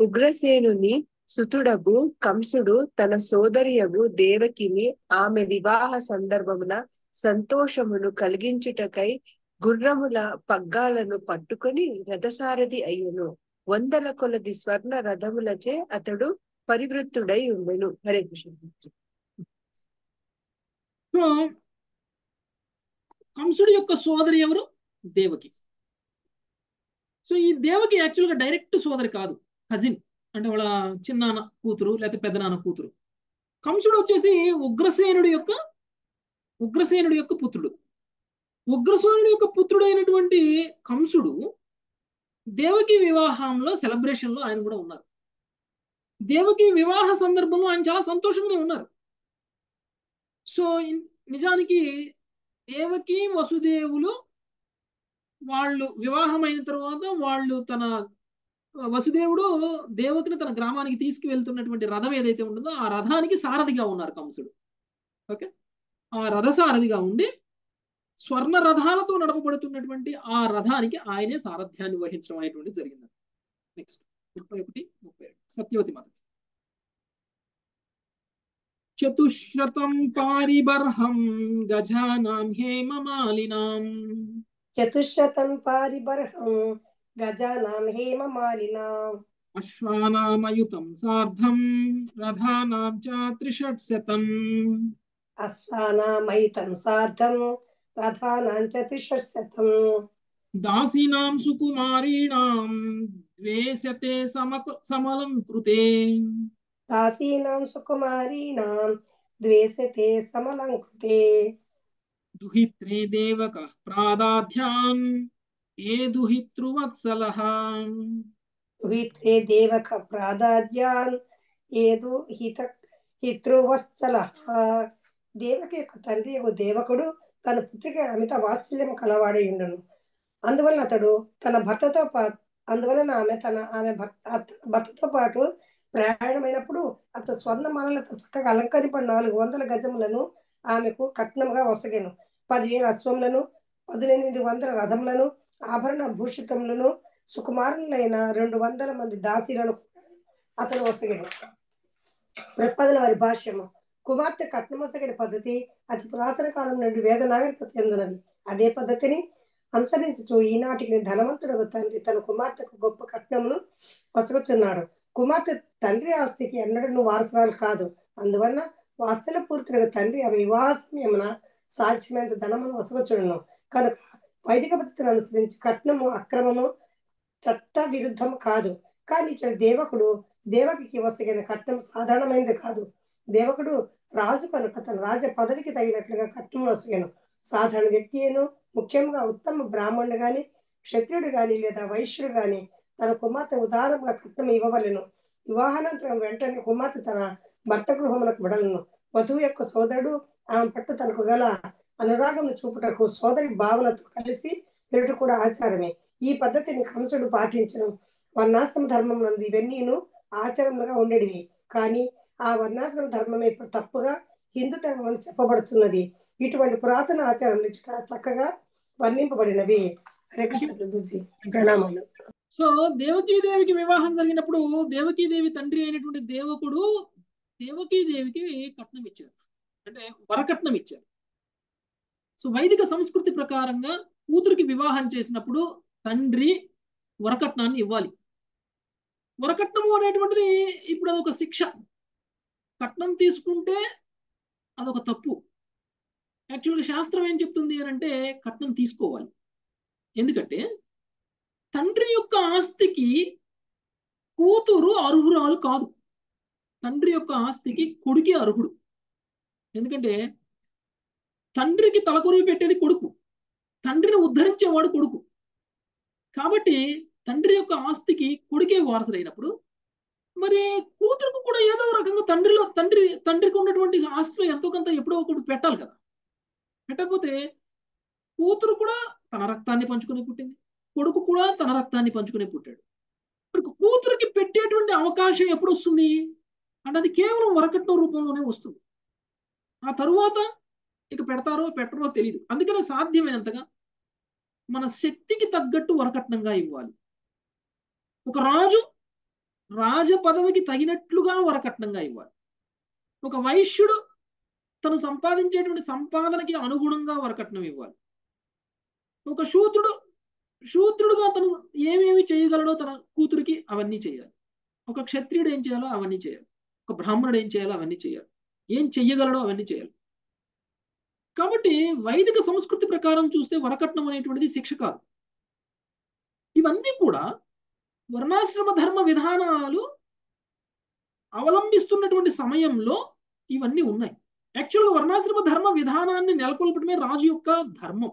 ఉగ్రసేనుని సుతుడగు కంసుడు తన సోదరియగు దేవకిని ఆమె వివాహ సందర్భమున సంతోషమును కలిగించుటకై గుర్రముల పగ్గాలను పట్టుకొని రథసారథి అయ్యను. వందల కొలది స్వర్ణ రథములచే అతడు పరివృత్తుడై ఉండెను. హరే కృష్ణ కంసుడు యొక్క సోదరి ఎవరు? దేవకి. సో ఈ దేవకి యాక్చువల్గా డైరెక్ట్ సోదరి కాదు కజిన్ అంటే వాళ్ళ చిన్నాన్న కూతురు లేకపోతే పెద్దనాన్న కూతురు. కంసుడు వచ్చేసి ఉగ్రసేనుడి యొక్క ఉగ్రసేనుడి యొక్క పుత్రుడు. ఉగ్రసేనుడి యొక్క పుత్రుడు అయినటువంటి కంసుడు దేవకి వివాహంలో సెలబ్రేషన్లో ఆయన కూడా ఉన్నారు. దేవకి వివాహ సందర్భంలో ఆయన చాలా సంతోషంగానే ఉన్నారు. సో నిజానికి దేవకి వసుదేవులు వాళ్ళు వివాహం అయిన తర్వాత వాళ్ళు తన వసుదేవుడు దేవకిని తన గ్రామానికి తీసుకువెళ్తున్నటువంటి రథం ఏదైతే ఉంటుందో ఆ రథానికి సారథిగా ఉన్నారు కంసుడు. ఓకే? ఆ రథ సారథిగా ఉండి స్వర్ణ రథాలతో నడపబడుతున్నటువంటి ఆ రథానికి ఆయనే సారథ్యాన్ని వహించడం అనేటువంటిది జరిగింది. నెక్స్ట్ ముప్పై ఒకటి ముప్పై సత్యవతి మాత. చతుశ్శతం పారిబర్హం గజానాం హేమమాలినాం. चतुशतं पारिबर्हं गजानां हेममालिनाम् अश्वानामयुतं सार्धं रथानां च त्रिषट्शतम्। अश्वानामयुतं सार्धं रथानां च त्रिषट्शतम्। दासीनां सुकुमारीणां द्वेशते समक कृते। दासीनां सुकुमारीणां द्वेशते कृते। దుహిత్రే దేవక ప్రాదాధ్యాన్ ఏ దుహితృవత్సలః దుహిత్రే దేవక ప్రాదాధ్యాన్ ఏదో హిత హితృవత్సల దేవక యొక్క తండ్రి యొక్క దేవకుడు తన పుత్రిక అమిత వాత్సల్యం కలవాడై ఉండును. అందువలన అతడు తన భర్తతో పా అందువలన ఆమె తన ఆమె భర్తతో పాటు ప్రయాణమైనప్పుడు అతను స్వర్ణ మనలతో చక్కగా అలంకరింపడిన నాలుగు వందల గజములను ఆమెకు కట్నముగా వసగెను. పదిహేను అశ్వములను పద్దెనిమిది వందల రథములను ఆభరణ భూషితములను సుకుమారులైన రెండు వందల మంది దాసీలను అతను వసగడు ప్రపదల వారి భాష్యము కుమార్తె కట్నమొసగడి పద్ధతి అతి పురాతన కాలం నుండి వేద నాగరికత ఎందున్నది అదే పద్ధతిని అనుసరించుచు ఈనాటికి ధనవంతుడు తండ్రి తన కుమార్తెకు గొప్ప కట్నమును వసగొచ్చున్నాడు కుమార్తె తండ్రి ఆస్తికి ఎన్నడూ వారసురాలు కాదు. అందువలన వాత్సల పూర్తిగా తండ్రి ఆమె వివాహ సమయమున సాధ్యమైనంత ధనమును వసగుచుడును కనుక వైదిక పద్ధతిని అనుసరించి కట్నము అక్రమము చట్ట విరుద్ధము కాదు. కానీ ఇక్కడ దేవకుడు దేవకికి వసగిన కట్నం సాధారణమైనది కాదు. దేవకుడు రాజు కనుక తన రాజ పదవికి తగినట్లుగా కట్నం వసగను సాధారణ వ్యక్తి అయినా ముఖ్యంగా ఉత్తమ బ్రాహ్మణుడు గాని క్షత్రియుడు గాని లేదా వైశ్యుడు గాని తన కుమార్తె ఉదారంగా కట్నం ఇవ్వవలను. వివాహానంతరం వెంటనే కుమార్తె తన భర్త గృహములకు విడలను. వధువు యొక్క సోదరుడు ఆమె పట్ల తనకు గల అనురాగం చూపుటకు సోదరి భావనతో కలిసి వెళ్ళటం కూడా ఆచారమే. ఈ పద్ధతిని కంసుడు పాటించడం వర్ణాశ్రమ ధర్మం నందు ఇవన్నీను ఆచారములుగా ఉండేటివి. కానీ ఆ వర్ణాశ్రమ ధర్మమే ఇప్పుడు తప్పుగా హిందూ ధర్మం అని చెప్పబడుతున్నది. ఇటువంటి పురాతన ఆచారాలు చక్కగా వర్ణింపబడినవి. ప్రణామాలు. సో దేవకీదేవికి వివాహం జరిగినప్పుడు దేవకీదేవి తండ్రి అయినటువంటి దేవకుడు దేవకీదేవికి కట్నం ఇచ్చారు. అంటే వరకట్నం ఇచ్చారు. సో వైదిక సంస్కృతి ప్రకారంగా కూతురికి వివాహం చేసినప్పుడు తండ్రి వరకట్నాన్ని ఇవ్వాలి. వరకట్నము అనేటువంటిది ఇప్పుడు అదొక శిక్ష. కట్నం తీసుకుంటే అదొక తప్పు. యాక్చువల్గా శాస్త్రం ఏం చెప్తుంది అని అంటే కట్నం తీసుకోవాలి. ఎందుకంటే తండ్రి యొక్క ఆస్తికి కూతురు అర్హురాలు కాదు. తండ్రి యొక్క ఆస్తికి కొడుకే అర్హుడు. ఎందుకంటే తండ్రికి తలకొరువు పెట్టేది కొడుకు. తండ్రిని ఉద్ధరించేవాడు కొడుకు. కాబట్టి తండ్రి యొక్క ఆస్తికి కొడుకే వారసులైనప్పుడు మరి కూతురుకు కూడా ఏదో రకంగా తండ్రిలో తండ్రి తండ్రికి ఉన్నటువంటి ఆస్తిలో ఎంతో కొంత ఎప్పుడో ఒకటి పెట్టాలి కదా. పెట్టకపోతే కూతురు కూడా తన రక్తాన్ని పంచుకుని పుట్టింది. కొడుకు కూడా తన రక్తాన్ని పంచుకుని పుట్టాడు. మరి కూతురికి పెట్టేటువంటి అవకాశం ఎప్పుడు వస్తుంది అంటే అది కేవలం వరకట్నం రూపంలోనే వస్తుంది. ఆ తరువాత ఇక పెడతారో పెట్టరో తెలియదు అందుకనే సాధ్యమైనంతగా మన శక్తికి తగ్గట్టు వరకట్నంగా ఇవ్వాలి. ఒక రాజు రాజ పదవికి తగినట్లుగా వరకట్నంగా ఇవ్వాలి. ఒక వైశ్యుడు తను సంపాదించేటువంటి సంపాదనకి అనుగుణంగా వరకట్నం ఇవ్వాలి. ఒక శూద్రుడు శూద్రుడుగా తను ఏమేమి చేయగలడో తన కూతురికి అవన్నీ చేయాలి. ఒక క్షత్రియుడు ఏం చేయాలో అవన్నీ చేయాలి. ఒక బ్రాహ్మణుడు ఏం చేయాలో అవన్నీ చేయాలి. ఏం చెయ్యగలడో అవన్నీ చేయాలి. కాబట్టి వైదిక సంస్కృతి ప్రకారం చూస్తే వరకట్నం అనేటువంటిది శిక్ష కాదు. ఇవన్నీ కూడా వర్ణాశ్రమ ధర్మ విధానాలు అవలంబిస్తున్నటువంటి సమయంలో ఇవన్నీ ఉన్నాయి. యాక్చువల్గా వర్ణాశ్రమ ధర్మ విధానాన్ని నెలకొల్పడమే రాజు యొక్క ధర్మం.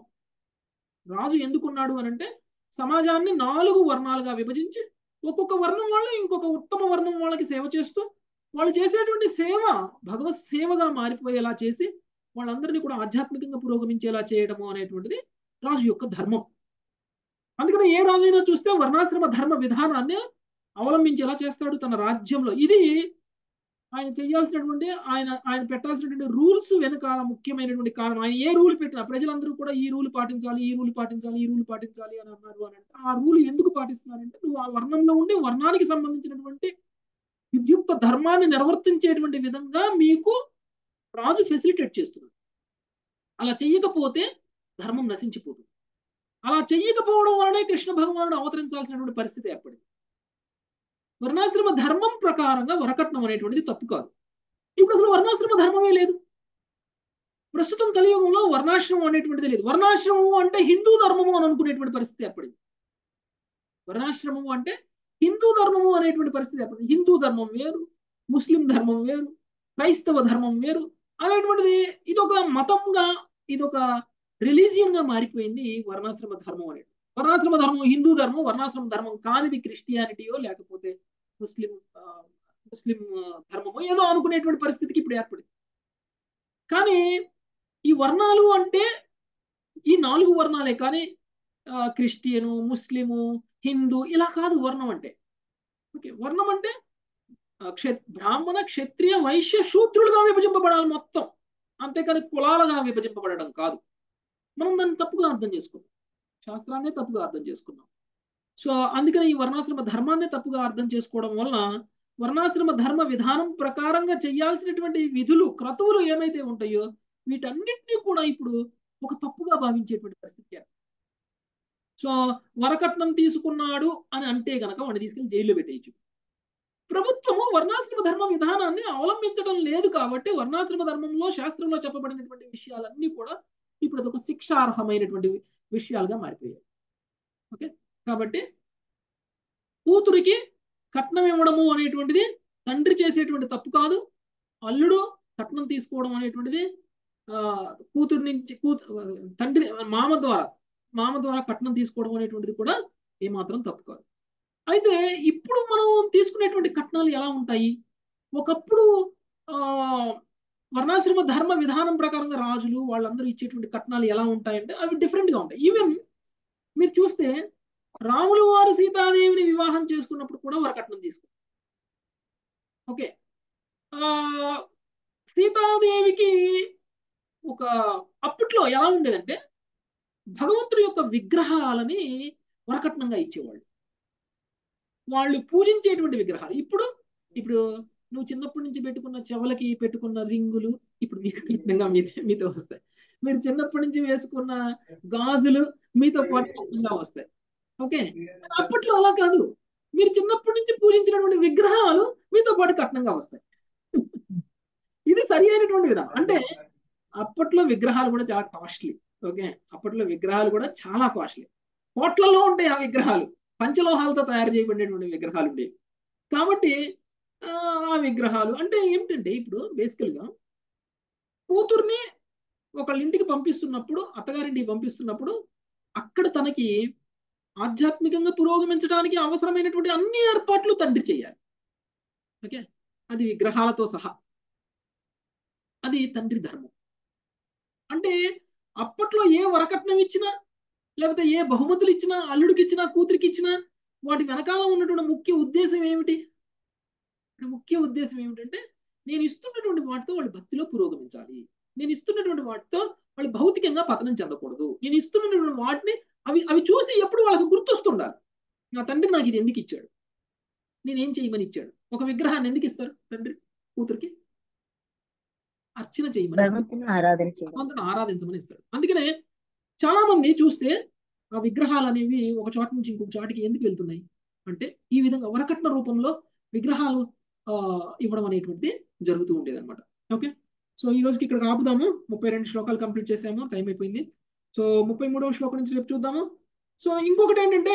రాజు ఎందుకున్నాడు అని అంటే సమాజాన్ని నాలుగు వర్ణాలుగా విభజించి ఒక్కొక్క వర్ణం వాళ్ళు ఇంకొక ఉత్తమ వర్ణం వాళ్ళకి సేవ చేస్తూ వాళ్ళు చేసేటువంటి సేవ భగవత్ సేవగా మారిపోయేలా చేసి వాళ్ళందరినీ కూడా ఆధ్యాత్మికంగా పురోగమించేలా చేయడము అనేటువంటిది రాజు యొక్క ధర్మం. అందుకని ఏ రాజైనా చూస్తే వర్ణాశ్రమ ధర్మ విధానాన్ని అవలంబించేలా చేస్తాడు తన రాజ్యంలో. ఇది ఆయన చేయాల్సినటువంటి ఆయన ఆయన పెట్టాల్సినటువంటి రూల్స్ వెనకాల ముఖ్యమైనటువంటి కారణం. ఆయన ఏ రూల్ పెట్టినా ప్రజలందరూ కూడా ఈ రూల్ పాటించాలి ఈ రూల్ పాటించాలి ఈ రూల్ పాటించాలి అని అన్నారు అని అంటే ఆ రూల్ ఎందుకు పాటిస్తున్నారంటే నువ్వు ఆ వర్ణంలో ఉండి వర్ణానికి సంబంధించినటువంటి విద్యుక్త ధర్మాన్ని నిర్వర్తించేటువంటి విధంగా మీకు రాజు ఫెసిలిటేట్ చేస్తున్నాడు. అలా చెయ్యకపోతే ధర్మం నశించిపోతుంది. అలా చెయ్యకపోవడం వలనే కృష్ణ భగవానుడు అవతరించాల్సినటువంటి పరిస్థితి ఏర్పడింది. వర్ణాశ్రమ ధర్మం ప్రకారంగా వరకట్నం అనేటువంటిది తప్పు కాదు. ఇప్పుడు అసలు వర్ణాశ్రమ ధర్మమే లేదు. ప్రస్తుతం కలియుగంలో వర్ణాశ్రమం అనేటువంటిది లేదు. వర్ణాశ్రమం అంటే హిందూ ధర్మము అని అనుకునేటువంటి పరిస్థితి ఏర్పడింది. వర్ణాశ్రమము అంటే హిందూ ధర్మము అనేటువంటి పరిస్థితి ఏర్పడింది. హిందూ ధర్మం వేరు ముస్లిం ధర్మం వేరు క్రైస్తవ ధర్మం వేరు అనేటువంటిది ఇదొక మతంగా ఇదొక రిలీజియన్గా మారిపోయింది వర్ణాశ్రమ ధర్మం అనేది. వర్ణాశ్రమ ధర్మం హిందూ ధర్మం వర్ణాశ్రమ ధర్మం కానిది క్రిస్టియానిటీయో లేకపోతే ముస్లిం ముస్లిం ధర్మమో ఏదో అనుకునేటువంటి పరిస్థితికి ఇప్పుడు ఏర్పడింది. కానీ ఈ వర్ణాలు అంటే ఈ నాలుగు వర్ణాలే కానీ క్రిస్టియను ముస్లిము హిందూ ఇలా కాదు వర్ణం అంటే. ఓకే వర్ణం అంటే బ్రాహ్మణ క్షత్రియ వైశ్య శూద్రులుగా విభజింపబడాలి మొత్తం. అంతేకాని కులాలుగా విభజింపబడడం కాదు. మనం దాన్ని తప్పుగా అర్థం చేసుకున్నాం. శాస్త్రాన్నే తప్పుగా అర్థం చేసుకున్నాం. సో అందుకని ఈ వర్ణాశ్రమ ధర్మాన్ని తప్పుగా అర్థం చేసుకోవడం వలన వర్ణాశ్రమ ధర్మ విధానం ప్రకారంగా చేయాల్సినటువంటి విధులు క్రతువులు ఏమైతే ఉంటాయో వీటన్నిటినీ కూడా ఇప్పుడు ఒక తప్పుగా భావించేటువంటి పరిస్థితి సో వరకట్నం తీసుకున్నాడు అని అంటే గనక వాడిని తీసుకెళ్ళి జైల్లో పెట్టేయచ్చు. ప్రభుత్వము వర్ణాశ్రమ ధర్మ విధానాన్ని అవలంబించడం లేదు కాబట్టి వర్ణాశ్రమ ధర్మంలో శాస్త్రంలో చెప్పబడినటువంటి విషయాలన్నీ కూడా ఇప్పుడు అదొక శిక్షార్హమైనటువంటి విషయాలుగా మారిపోయాయి. ఓకే? కాబట్టి కూతురికి కట్నం ఇవ్వడము అనేటువంటిది తండ్రి చేసేటువంటి తప్పు కాదు. అల్లుడు కట్నం తీసుకోవడం అనేటువంటిది కూతురు నుంచి కూతు తండ్రి మామ ద్వారా మామ ద్వారా కట్నం తీసుకోవడం అనేటువంటిది కూడా ఏమాత్రం తప్పు కాదు. అయితే ఇప్పుడు మనం తీసుకునేటువంటి కట్నాలు ఎలా ఉంటాయి? ఒకప్పుడు ఆ వర్ణాశ్రమ ధర్మ విధానం ప్రకారంగా రాజులు వాళ్ళందరూ ఇచ్చేటువంటి కట్నాలు ఎలా ఉంటాయంటే అవి డిఫరెంట్గా ఉంటాయి. ఈవెన్ మీరు చూస్తే రాములు వారు సీతాదేవిని వివాహం చేసుకున్నప్పుడు కూడా వారు కట్నం తీసుకున్నారు. ఓకే. ఆ సీతాదేవికి ఒక అప్పట్లో ఎలా ఉండేదంటే భగవంతుడి యొక్క విగ్రహాలని వరకట్నంగా ఇచ్చేవాళ్ళు. వాళ్ళు పూజించేటువంటి విగ్రహాలు. ఇప్పుడు ఇప్పుడు నువ్వు చిన్నప్పటి నుంచి పెట్టుకున్న చెవులకి పెట్టుకున్న రింగులు ఇప్పుడు మీకు కట్నంగా మీతో మీతో వస్తాయి. మీరు చిన్నప్పటి నుంచి వేసుకున్న గాజులు మీతో పాటు కట్నంగా వస్తాయి. ఓకే? అప్పట్లో అలా కాదు. మీరు చిన్నప్పటి నుంచి పూజించినటువంటి విగ్రహాలు మీతో పాటు కట్నంగా వస్తాయి. ఇది సరి అయినటువంటి విధానం. అంటే అప్పట్లో విగ్రహాలు కూడా చాలా కాస్ట్లీ. ఓకే అప్పట్లో విగ్రహాలు కూడా చాలా కాస్ట్లీ. కోట్లలో ఉంటాయి ఆ విగ్రహాలు. పంచలోహాలతో తయారు చేయబడినటువంటి విగ్రహాలు ఉండేవి. కాబట్టి ఆ విగ్రహాలు అంటే ఏమిటంటే ఇప్పుడు బేసికల్గా కూతుర్ని ఒకళ్ళ ఇంటికి పంపిస్తున్నప్పుడు అత్తగారింటికి పంపిస్తున్నప్పుడు అక్కడ తనకి ఆధ్యాత్మికంగా పురోగమించడానికి అవసరమైనటువంటి అన్ని ఏర్పాట్లు తండ్రి చేయాలి. ఓకే అది విగ్రహాలతో సహా. అది తండ్రి ధర్మం. అంటే అప్పట్లో ఏ వరకట్నం ఇచ్చినా లేకపోతే ఏ బహుమతులు ఇచ్చినా అల్లుడికి ఇచ్చినా కూతురికి ఇచ్చినా వాటి వెనకాల ఉన్నటువంటి ముఖ్య ఉద్దేశం ఏమిటి? ముఖ్య ఉద్దేశం ఏమిటంటే నేను ఇస్తున్నటువంటి వాటితో వాళ్ళు భక్తిలో పురోగమించాలి. నేను ఇస్తున్నటువంటి వాటితో వాళ్ళు భౌతికంగా పతనం చెందకూడదు. నేను ఇస్తున్నటువంటి వాటిని అవి అవి చూసి ఎప్పుడు వాళ్ళకి గుర్తొస్తుండాలి. నా తండ్రి నాకు ఇది ఎందుకు ఇచ్చాడు? నేనేం చేయమని ఇచ్చాడు? ఒక విగ్రహాన్ని ఎందుకు ఇస్తారు? తండ్రి కూతురికి? అర్చన చేయమని. భగవంతుని ఆరాధించమని ఇస్తాడు. అందుకనే చాలా మంది చూస్తే ఆ విగ్రహాలు అనేవి ఒక చోట నుంచి ఇంకొక చోటికి ఎందుకు వెళ్తున్నాయి? అంటే ఈ విధంగా వరకట్న రూపంలో విగ్రహాలు ఆ, ఇవ్వడం అనేటువంటిది జరుగుతూ ఉండేది అనమాట ఓకే? సో ఈ రోజుకి ఇక్కడ ఆపుదాము. ముప్పై రెండు శ్లోకాలు కంప్లీట్ చేసాము. టైం అయిపోయింది. సో ముప్పై మూడవ శ్లోకం నుంచి రేపు చూద్దాము. సో ఇంకొకటి ఏంటంటే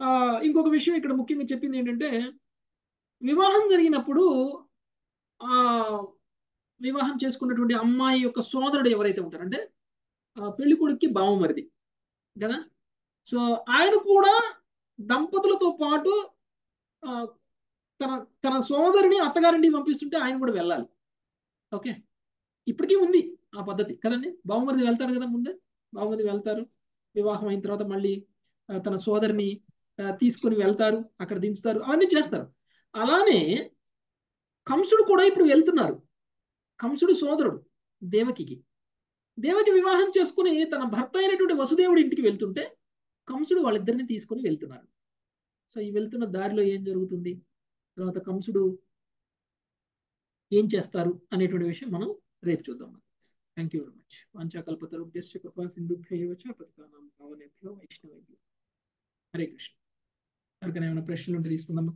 ఆ, ఇంకొక విషయం ఇక్కడ ముఖ్యంగా చెప్పింది ఏంటంటే వివాహం జరిగినప్పుడు ఆ వివాహం చేసుకున్నటువంటి అమ్మాయి యొక్క సోదరుడు ఎవరైతే ఉంటారంటే ఆ, పెళ్ళి కొడుక్కి బావమరిది కదా? సో ఆయన కూడా దంపతులతో పాటు ఆ, తన తన సోదరిని అత్తగారింటికి పంపిస్తుంటే ఆయన కూడా వెళ్ళాలి. ఓకే? ఇప్పటికీ ఉంది ఆ పద్ధతి కదండి? బావమరిది వెళ్తారు కదా ముందే? బావమరిది వెళ్తారు వివాహం అయిన తర్వాత మళ్ళీ తన సోదరిని తీసుకొని వెళ్తారు అక్కడ దించుతారు అవన్నీ చేస్తారు. అలానే కంసుడు కూడా ఇప్పుడు వెళ్తున్నారు. కంసుడు సోదరుడు దేవకికి. దేవకి వివాహం చేసుకుని తన భర్త అయినటువంటి వసుదేవుడి ఇంటికి వెళ్తుంటే కంసుడు వాళ్ళిద్దరిని తీసుకొని వెళ్తున్నారు. సో ఈ వెళ్తున్న దారిలో ఏం జరుగుతుంది? తర్వాత కంసుడు ఏం చేస్తారు అనేటువంటి విషయం మనం రేపు చూద్దాం. థ్యాంక్ యూ వెరీ మచ్ వాంఛాకల్పతరుభ్యశ్చ కృపా సింధుభ్యైవ చ పతితానాం పావనేభ్యో వైష్ణవేభ్యో. హరే కృష్ణ. ఎవరికైనా ఏమైనా ప్రశ్నలు ఉంటే తీసుకుందాం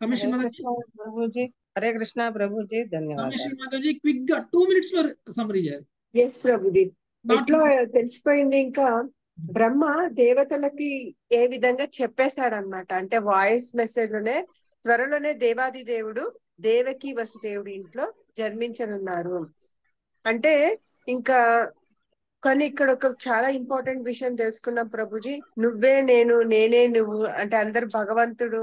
కమిషన్ హరే కృష్ణ ప్రభుజీ ధన్యవాదాలు. కమిషన్ మాతాజీ క్విక్గా టూ మినిట్స్లో సమ్మరీ చేయాలి. ఎస్ ప్రభుజీ. ఎట్లా తెలిసిపోయింది ఇంకా బ్రహ్మ దేవతలకి ఏ విధంగా చెప్పేశాడనమాట అంటే వాయిస్ మెసేజ్లోనే త్వరలోనే దేవాది దేవుడు దేవకి వసుదేవుడి ఇంట్లో జన్మించనున్నారు. అంటే ఇంకా కానీ ఇక్కడ ఒక చాలా ఇంపార్టెంట్ విషయం తెలుసుకున్నాం ప్రభుజీ. నువ్వే నేను నేనే నువ్వు అంటే అందరు భగవంతుడు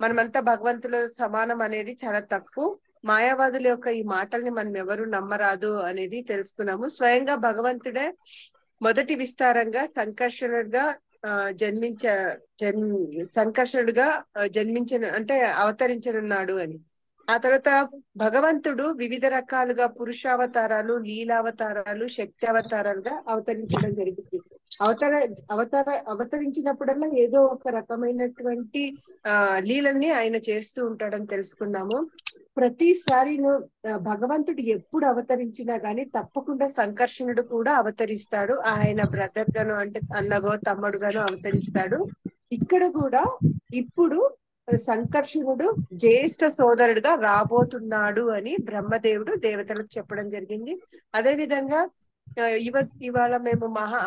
మనమంతా భగవంతుల సమానం అనేది చాలా తప్పు. మాయావాదుల యొక్క ఈ మాటల్ని మనం ఎవరు నమ్మరాదు అనేది తెలుసుకున్నాము. స్వయంగా భగవంతుడే మొదటి విస్తారంగా సంకర్షణుడిగా ఆ, జన్మించ జన్ సంకర్షణుడిగా ఆ, జన్మించిన అంటే అవతరించనున్నాడు అని. ఆ తర్వాత భగవంతుడు వివిధ రకాలుగా పురుషావతారాలు లీలావతారాలు శక్తి అవతారాలుగా అవతరించడం జరిగింది అవతార అవతార అవతరించినప్పుడల్లా ఏదో ఒక రకమైనటువంటి ఆ లీలల్ని ఆయన చేస్తూ ఉంటాడని తెలుసుకున్నాము ప్రతిసారి భగవంతుడు ఎప్పుడు అవతరించినా గాని తప్పకుండా సంకర్షణుడు కూడా అవతరిస్తాడు. ఆయన బ్రదర్ గాను అంటే అన్నగో తమ్ముడు గాను అవతరిస్తాడు. ఇక్కడ కూడా ఇప్పుడు సంకర్షణుడు జ్యేష్ఠ సోదరుడుగా రాబోతున్నాడు అని బ్రహ్మదేవుడు దేవతలకు చెప్పడం జరిగింది. అదే విధంగా ఇవ ఇవాళ మేము మహా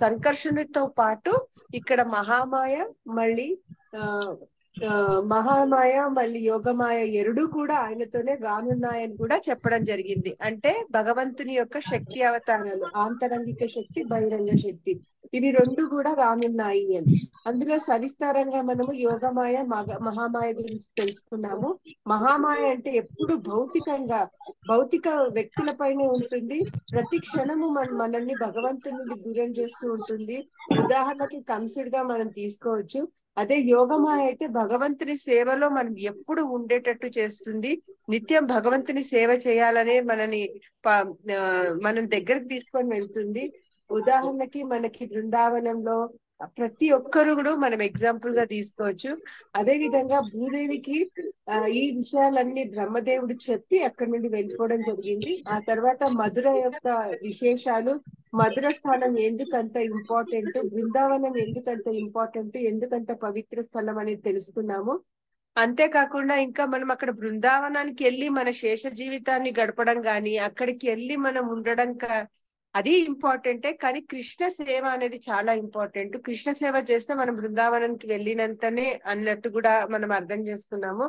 సంకర్షణతో పాటు ఇక్కడ మహామాయ మళ్ళీ ఆ, మహామాయ మళ్ళీ యోగమాయ ఎరుడు కూడా ఆయనతోనే రానున్నాయని కూడా చెప్పడం జరిగింది. అంటే భగవంతుని యొక్క శక్తి అవతారాలు ఆంతరంగిక శక్తి బహిరంగ శక్తి ఇవి రెండు కూడా రానున్నాయి అని. అందులో సవిస్తారంగా మనము యోగమాయ మగ మహామాయ గురించి తెలుసుకున్నాము. మహామాయ అంటే ఎప్పుడు భౌతికంగా భౌతిక వ్యక్తుల పైన ఉంటుంది. ప్రతి క్షణము మన మనల్ని భగవంతుని నుండి దూరం చేస్తూ ఉంటుంది. ఉదాహరణకి కంసుడిగా మనం తీసుకోవచ్చు. అదే యోగమాయ అయితే భగవంతుని సేవలో మనం ఎప్పుడు ఉండేటట్టు చేస్తుంది. నిత్యం భగవంతుని సేవ చేయాలనే మనని మనం దగ్గరకు తీసుకొని వెళ్తుంది. ఉదాహరణకి మనకి బృందావనంలో ప్రతి ఒక్కరు కూడా మనం ఎగ్జాంపుల్గా తీసుకోవచ్చు. అదే విధంగా భూదేవికి ఈ విషయాలన్నీ బ్రహ్మదేవుడు చెప్పి అక్కడి నుండి వెళ్ళిపోవడం జరిగింది. ఆ తర్వాత మధుర యొక్క విశేషాలు మధుర స్థానం ఎందుకంత ఇంపార్టెంట్ బృందావనం ఎందుకంత ఇంపార్టెంట్ ఎందుకంత పవిత్ర స్థలం అనేది తెలుసుకున్నాము. అంతేకాకుండా ఇంకా మనం అక్కడ బృందావనానికి వెళ్ళి మన శేష జీవితాన్ని గడపడం కానీ అక్కడికి వెళ్ళి మనం ఉండడం అది ఇంపార్టెంటే కానీ కృష్ణ సేవ అనేది చాలా ఇంపార్టెంట్. కృష్ణ సేవ చేస్తే మనం బృందావనంకి వెళ్ళినంతనే అన్నట్టు కూడా మనం అర్థం చేసుకున్నాము.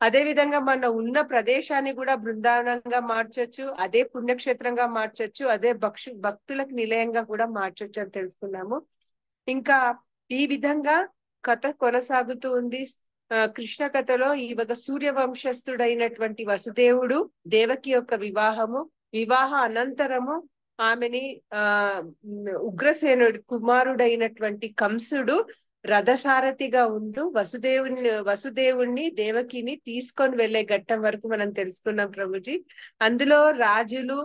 అదే విధంగా మన ఉన్న ప్రదేశాన్ని కూడా బృందావనంగా మార్చొచ్చు అదే పుణ్యక్షేత్రంగా మార్చొచ్చు అదే భక్షు భక్తులకు నిలయంగా కూడా మార్చొచ్చు అని తెలుసుకున్నాము. ఇంకా ఈ విధంగా కథ కొనసాగుతూ ఉంది. కృష్ణ కథలో ఈ సూర్య సూర్యవంశస్థుడైనటువంటి వసుదేవుడు దేవకి యొక్క వివాహము వివాహ అనంతరము ఆమెని ఆ ఉగ్రసేనుడి కుమారుడైనటువంటి కంసుడు రథసారథిగా ఉండు వసుదేవుని వసుదేవుణ్ణి దేవకిని తీసుకొని వెళ్ళే ఘట్టం వరకు మనం తెలుసుకున్నాం ప్రభుజీ. అందులో రాజులు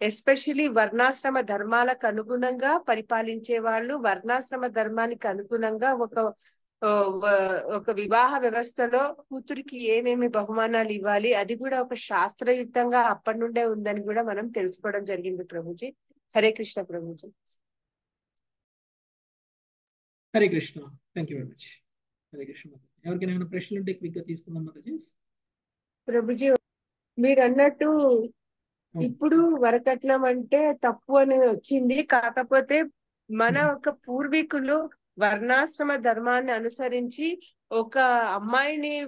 ఎస్పెషలీ వర్ణాశ్రమ ధర్మాలకు అనుగుణంగా పరిపాలించే వాళ్ళు వర్ణాశ్రమ ధర్మానికి అనుగుణంగా ఒక ఒక వివాహ వ్యవస్థలో కూతురికి ఏమేమి బహుమానాలు ఇవ్వాలి? అది కూడా ఒక శాస్త్రయుక్తంగా అప్పటి నుండే ఉందని కూడా మనం తెలుసుకోవడం జరిగింది Prabhuji. Hare Krishna Prabhuji. Hare Krishna. Thank you very much Hare Krishna. ఎవరికైనా ఏమైనా ప్రశ్నలు ఉంటే క్విక్గా తీసుకుందాం మాతాజీ ప్రభుజీ మీరు అన్నట్టు ఇప్పుడు వరకట్నం అంటే తప్పు అని వచ్చింది. కాకపోతే మన ఒక పూర్వీకులు వర్ణాశ్రమ ధర్మాన్ని అనుసరించి ఒక అమ్మాయిని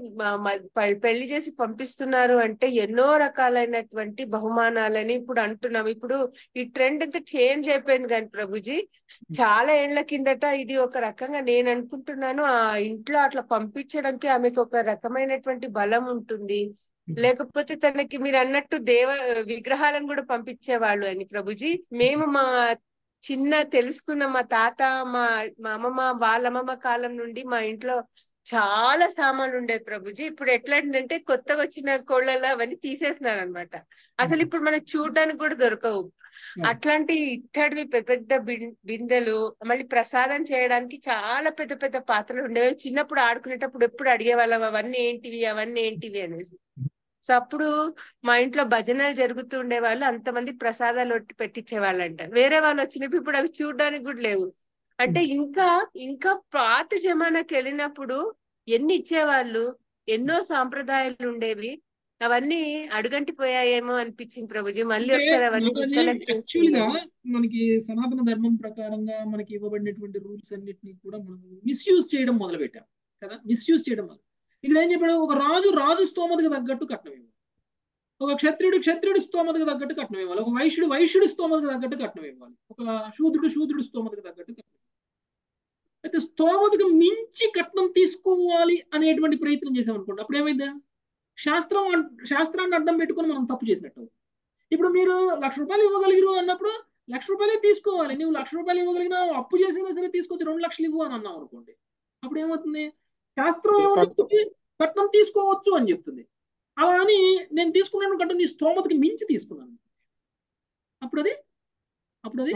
పె- పెళ్ళి చేసి పంపిస్తున్నారు అంటే ఎన్నో రకాలైనటువంటి బహుమానాలని ఇప్పుడు అంటున్నాం. ఇప్పుడు ఈ ట్రెండ్ అంతా చేంజ్ అయిపోయింది కానీ ప్రభుజీ. చాలా ఏళ్ళ కిందట ఇది ఒక రకంగా నేను అనుకుంటున్నాను ఆ ఇంట్లో అట్లా పంపించడానికి ఆమెకు ఒక రకమైనటువంటి బలం ఉంటుంది. లేకపోతే తనకి మీరు అన్నట్టు దేవ విగ్రహాలను కూడా పంపించేవాళ్ళు అని ప్రభుజీ. మేము మా చిన్న తెలుసుకున్న మా తాత మా మా అమ్మమ్మ వాళ్ళ అమ్మమ్మ కాలం నుండి మా ఇంట్లో చాలా సామాన్లు ఉండేది ప్రభుజీ. ఇప్పుడు ఎట్లా అంటే కొత్తగా వచ్చిన కోళ్ళలో అవన్నీ తీసేస్తున్నారు అనమాట అసలు ఇప్పుడు మనకు చూడడానికి కూడా దొరకవు. అట్లాంటి ఇత్తడివి పెద్ద పెద్ద బిం- బిందెలు మళ్ళీ ప్రసాదం చేయడానికి చాలా పెద్ద పెద్ద పాత్రలు ఉండేవి. చిన్నప్పుడు ఆడుకునేటప్పుడు ఎప్పుడు అడిగేవాళ్ళం అవన్నీ ఏంటివి అవన్నీ ఏంటివి అనేసి. సో అప్పుడు మా ఇంట్లో భజనలు జరుగుతూ ఉండేవాళ్ళు అంతమంది ప్రసాదాలు పెట్టించే వాళ్ళంట వేరే వాళ్ళు వచ్చినప్పుడు ఇప్పుడు అవి చూడడానికి కూడా లేవు. అంటే ఇంకా ఇంకా పాత జమానాకి వెళ్ళినప్పుడు ఎన్ని ఇచ్చేవాళ్ళు ఎన్నో సాంప్రదాయాలు ఉండేవి అవన్నీ అడుగంటిపోయాయేమో అనిపించింది ప్రభుజీ. మళ్ళీ ఒకసారి అవన్నీ మనకి సనాతన ధర్మం ప్రకారంగా మనకి ఇవ్వబడినటువంటి రూల్స్ అన్నిటిని కూడా మనం మిస్యూజ్ చేయడం మొదలు పెట్టాం కదా? మిస్యూజ్ చేయడం మొదలు ఇక్కడ ఏం చెప్పాడు? ఒక రాజు రాజు స్తోమతకు తగ్గట్టు కట్నం ఇవ్వాలి. ఒక క్షత్రియుడు క్షత్రియుడు స్తోమతకు తగ్గట్టు కట్నం ఇవ్వాలి. ఒక వైశ్యుడు వైశ్యుడు స్తోమతకు తగ్గట్టు కట్నం ఇవ్వాలి. ఒక శూద్రుడు శూద్రుడు స్తోమతకు తగ్గట్టు కట్నం అయితే స్తోమతకు మించి కట్నం తీసుకోవాలి అనేటువంటి ప్రయత్నం చేసామనుకోండి అప్పుడు ఏమైంది? శాస్త్రం శాస్త్రాన్ని అడ్డం పెట్టుకొని మనం తప్పు చేసినట్టు ఇప్పుడు మీరు లక్ష రూపాయలు ఇవ్వగలిగిరు అన్నప్పుడు లక్ష రూపాయలే తీసుకోవాలి. నువ్వు లక్ష రూపాయలు ఇవ్వగలిగినా అప్పు చేసినా సరే తీసుకొచ్చి రెండు లక్షలు ఇవ్వు అని అన్నావు అనుకోండి అప్పుడు ఏమవుతుంది? శాస్త్రం ఏమని కట్నం తీసుకోవచ్చు అని చెప్తుంది. అలా అని నేను తీసుకున్నాను కట్నం నీ స్తోమతకి మించి తీసుకున్నాను. అప్పుడు అది అప్పుడు అది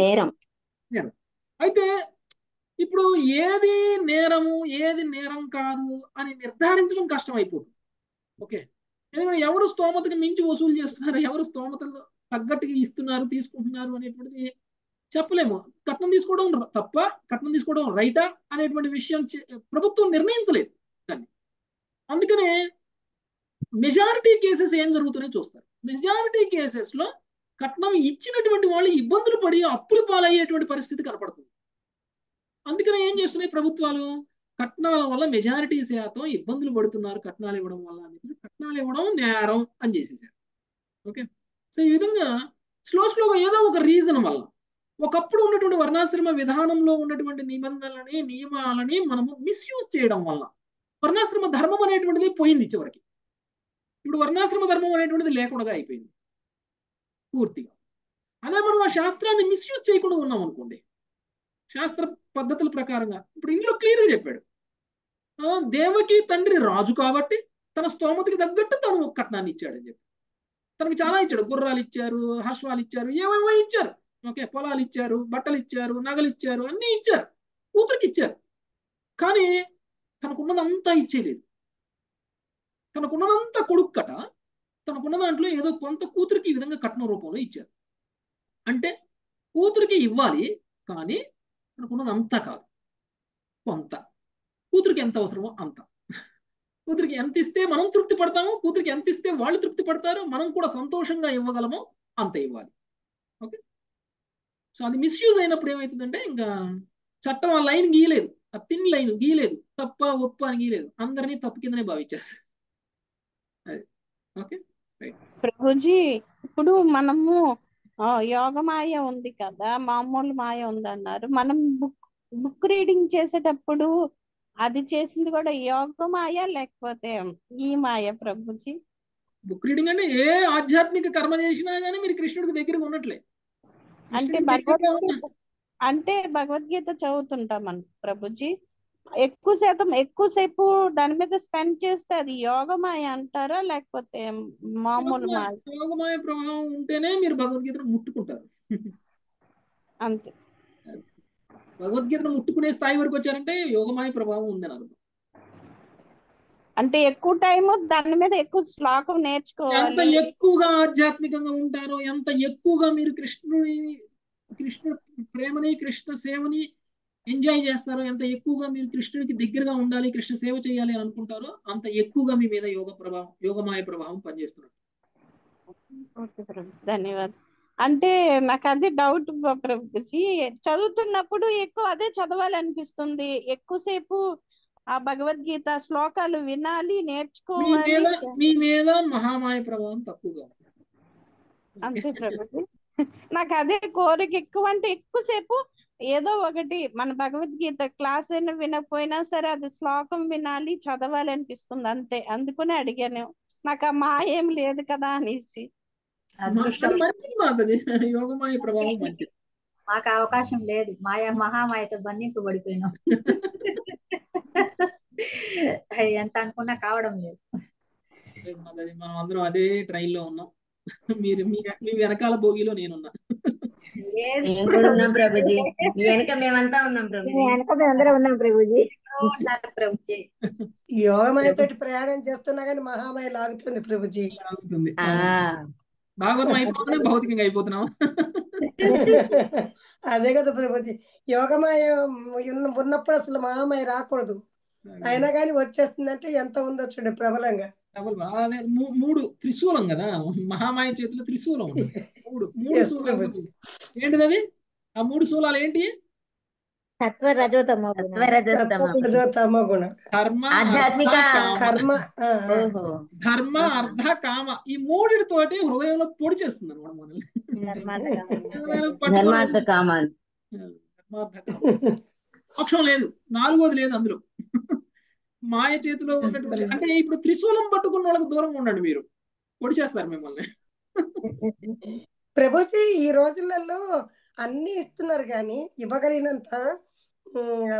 నేరం. నేరం. అయితే ఇప్పుడు ఏది నేరము ఏది నేరం కాదు అని నిర్ధారించడం కష్టం అయిపోతుంది ఓకే? ఎందుకంటే ఎవరు స్తోమతకి మించి వసూలు చేస్తున్నారు? ఎవరు స్తోమతకు తగ్గట్టుగా ఇస్తున్నారు తీసుకుంటున్నారు అనేటువంటిది చెప్పలేము. కట్నం తీసుకోవడం తప్ప కట్నం తీసుకోవడం రైటా అనేటువంటి విషయం ప్రభుత్వం నిర్ణయించలేదు దాన్ని. అందుకనే మెజారిటీ కేసెస్ ఏం జరుగుతున్నాయి చూస్తారు. మెజారిటీ కేసెస్లో కట్నం ఇచ్చినటువంటి వాళ్ళు ఇబ్బందులు పడి అప్పులు పాలయ్యేటువంటి పరిస్థితి కనపడుతుంది. అందుకనే ఏం చేస్తున్నాయి ప్రభుత్వాలు? కట్నాల వల్ల మెజారిటీ శాతం ఇబ్బందులు పడుతున్నారు కట్నాలు ఇవ్వడం వల్ల అని చెప్పేసి కట్నాలు ఇవ్వడం నేరం అని చేసేసారు. ఓకే? సో ఈ విధంగా స్లో స్లోగా ఏదో ఒక రీజన్ వల్ల ఒకప్పుడు ఉన్నటువంటి వర్ణాశ్రమ విధానంలో ఉన్నటువంటి నిబంధనలని నియమాలని మనము మిస్యూజ్ చేయడం వల్ల వర్ణాశ్రమ ధర్మం అనేటువంటిది పోయింది చివరికి. ఇప్పుడు వర్ణాశ్రమ ధర్మం అనేటువంటిది లేకుండా అయిపోయింది. పూర్తిగా. అదే మనం ఆ శాస్త్రాన్ని మిస్యూజ్ చేయకుండా ఉన్నాం అనుకోండి. శాస్త్ర పద్ధతుల ప్రకారంగా. ఇప్పుడు ఇందులో క్లియర్గా చెప్పాడు. ఆ, దేవకి తండ్రి రాజు కాబట్టి తన స్తోమతకి తగ్గట్టు తను ఒక కట్నాన్ని ఇచ్చాడని చెప్పి తనకి చాలా ఇచ్చాడు. గుర్రాలు ఇచ్చారు హర్షాలు ఇచ్చారు ఏమేమో ఇచ్చారు. ఓకే పొలాలు ఇచ్చారు బట్టలు ఇచ్చారు నగలు ఇచ్చారు అన్నీ ఇచ్చారు. కూతురికి ఇచ్చారు. కానీ తనకున్నదంతా ఇచ్చేయలేదు. తనకున్నదంతా కొడుక్కట తనకున్న దాంట్లో ఏదో కొంత కూతురికి ఈ విధంగా కట్న రూపంలో ఇచ్చారు. అంటే కూతురికి ఇవ్వాలి కానీ తనకున్నది అంతా కాదు. కొంత. కూతురికి ఎంత అవసరమో అంత. కూతురికి ఎంత ఇస్తే మనం తృప్తి పడతామో కూతురికి ఎంత ఇస్తే వాళ్ళు తృప్తి పడతారో మనం కూడా సంతోషంగా ఇవ్వగలమో అంత ఇవ్వాలి. ఓకే? సో అది మిస్యూజ్ అయినప్పుడు ఏమవుతుందంటే ఇంకా చట్టం ఆ లైన్ గీయలేదు. ఆ తిన్ లైన్ గీయలేదు. తప్ప ఒప్ప అని గీయలేదు. అందరినీ తప్పు కిందనే భావించేస్తుంది అది. ఓకే? ప్రభుజీ ఇప్పుడు మనము ఆ, యోగ మాయ ఉంది కదా మామూలు మాయ ఉంది అన్నారు మనం బుక్ బుక్ రీడింగ్ చేసేటప్పుడు అది చేసింది కూడా యోగ మాయ లేకపోతే ఈ మాయ ప్రభుజీ బుక్ రీడింగ్ అంటే ఏ ఆధ్యాత్మిక కర్మ చేసినా గానీ మీరు కృష్ణుడికి దగ్గరగా ఉన్నట్లే. అంటే భగవద్గీత అంటే భగవద్గీత చదువుతుంటాం మనం ప్రభుజీ. ఎక్కువ శాతం ఎక్కువసేపు దాని మీద స్పెండ్ చేస్తే అది యోగమాయ అంటారా? లేకపోతే మామూలు యోగమాయ మాయ? యోగమాయ ప్రభావం ఉంటేనే మీరు భగవద్గీతను ముట్టుకుంటారు. అంతే. భగవద్గీతను ముట్టుకునే స్థాయి వరకు వచ్చారంటే యోగమాయ ప్రభావం ఉందని అర్థం అంటే ఎక్కువ టైం దాని మీద ఎక్కువ శ్లోకం ఎంత నేర్చుకోవాలి. ఎక్కువగా ఆధ్యాత్మికంగా ఉంటారో ఎంత ఎక్కువగా మీరు కృష్ణుని కృష్ణ ప్రేమని కృష్ణ సేవని ఎంజాయ్ చేస్తారో ఎంత ఎక్కువగా మీరు కృష్ణుడికి దగ్గరగా ఉండాలి కృష్ణ సేవ చేయాలి అని అనుకుంటారో అంత ఎక్కువగా మీ మీద యోగ ప్రభావం యోగమాయ ప్రభావం పనిచేస్తున్నట్టు ప్రభు ధన్యవాదాలు. అంటే నాకు అదే డౌట్ ప్రభుజీ చదువుతున్నప్పుడు ఎక్కువ అదే చదవాలనిపిస్తుంది. ఎక్కువసేపు ఆ భగవద్గీత శ్లోకాలు వినాలి మీ నేర్చుకోవాలి. మీద మీ మీద మహామాయ ప్రభావం తక్కువగా అంతే ప్రభుజీ నాకు అదే కోరిక ఎక్కువ అంటే ఎక్కువసేపు ఏదో ఒకటి మన భగవద్గీత క్లాస్ అయినా వినకపోయినా సరే అది శ్లోకం వినాలి చదవాలి అనిపిస్తుంది అంతే. అందుకనే అడిగాను. నాకు ఆ మాయ ఏం లేదు కదా అనేసి. అదృష్టం. అది మంచిది మాతది యోగమాయ ప్రభావం మంచిది. మాకు అవకాశం లేదు. మాయా మహామాయతో బంధింపబడిపోయినాం. ఎంత అనుకున్నా కావడం లేదు. మనం అందరం అదే ట్రైన్లో ఉన్నాం. మీరు మీ వెనకాల భోగిలో నేనున్నా. ప్రభుజీ. మీ వెనక మేమంతా ఉన్నాం ప్రభుజీ. వెనక ప్రభుజీ. ప్రభుజీ. ప్రయాణం చేస్తున్నా కానీ మహామాయ లాగుతుంది ప్రభుజీ. ఆ. భాగవతం భౌతికంగా అయిపోతున్నాం. అదే కదా ప్రభుజీ. యోగమాయ ఉన్న- ఉన్నప్పుడు అసలు మహామాయ రాకూడదు. అయినా కానీ వచ్చేస్తుందంటే ఎంత ఉందో చూడు ప్రబలంగా. మూడు త్రిశూలం కదా? మహామాయ చేతిలో త్రిశూలం ఉంది. మూడు మూడు శూలాలు. ఏంటిది అది ఆ మూడు శూలాలు ఏంటి? తత్వ రజోతమో గుణం. కర్మ ఆధ్యాత్మిక. కర్మ ధర్మ అర్థ కామ. ఈ మూడిటితోటి హృదయంలో పొడి చేస్తుంది అనమాట మనల్ని. ధర్మార్థ కామాలు. ధర్మార్థ కామ. మోక్షం లేదు. నాలుగోది లేదు అందులో. మాయ చేతిలో ఉన్నటువంటి అంటే ఇప్పుడు త్రిశూలం పట్టుకున్న వాళ్ళకి దూరంగా ఉండండి మీరు. పొడి చేస్తారు మిమ్మల్ని. ప్రభుజీ ఈ రోజులలో అన్ని ఇస్తున్నారు కానీ ఇవ్వగలిగినంత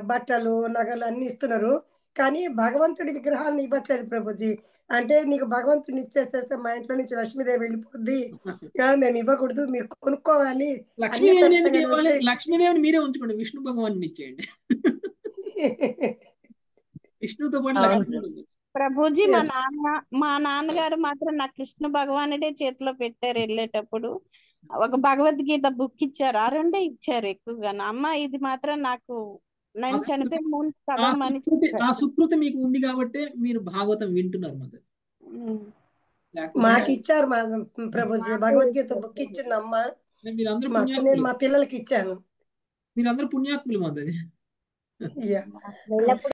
బట్టలు నగలు అన్ని ఇస్తున్నారు. కానీ భగవంతుడి విగ్రహాలను ఇవ్వట్లేదు ప్రభుజీ. అంటే నీకు భగవంతుని ఇచ్చేసేస్తే మా ఇంట్లో నుంచి లక్ష్మీదేవి వెళ్ళిపోద్ది. మేము ఇవ్వకూడదు మీరు కొనుక్కోవాలి. లక్ష్మీదేవిని మీరే ఉంచుకోండి విష్ణు భగవాన్ని ఇచ్చేయండి. విష్ణుతో పాటు. ప్రభుజీ మా. నాన్న మా నాన్నగారు మాత్రం నాకు కృష్ణ భగవానుడే చేతిలో పెట్టారు వెళ్ళేటప్పుడు. ఒక భగవద్గీత బుక్ ఇచ్చారు. ఆ రెండే ఇచ్చారు ఎక్కువగా. అమ్మ ఇది మాత్రం నాకు నేను ఆ ముందు సుకృతి ఆ చెప్పారు సుకృతి మీకు ఉంది కాబట్టి మీరు భాగవతం వింటున్నారు మదర్ మాకు ఇచ్చారు మా ప్రభుజీ భగవద్గీత బుక్ ఇచ్చింది అమ్మ మీరు అందరూ మాకు నేను పుణ్యాత్ములు మా పిల్లలకి ఇచ్చాను. మీరు అందరూ పుణ్యాత్ములు. ఎల్లప్పుడూ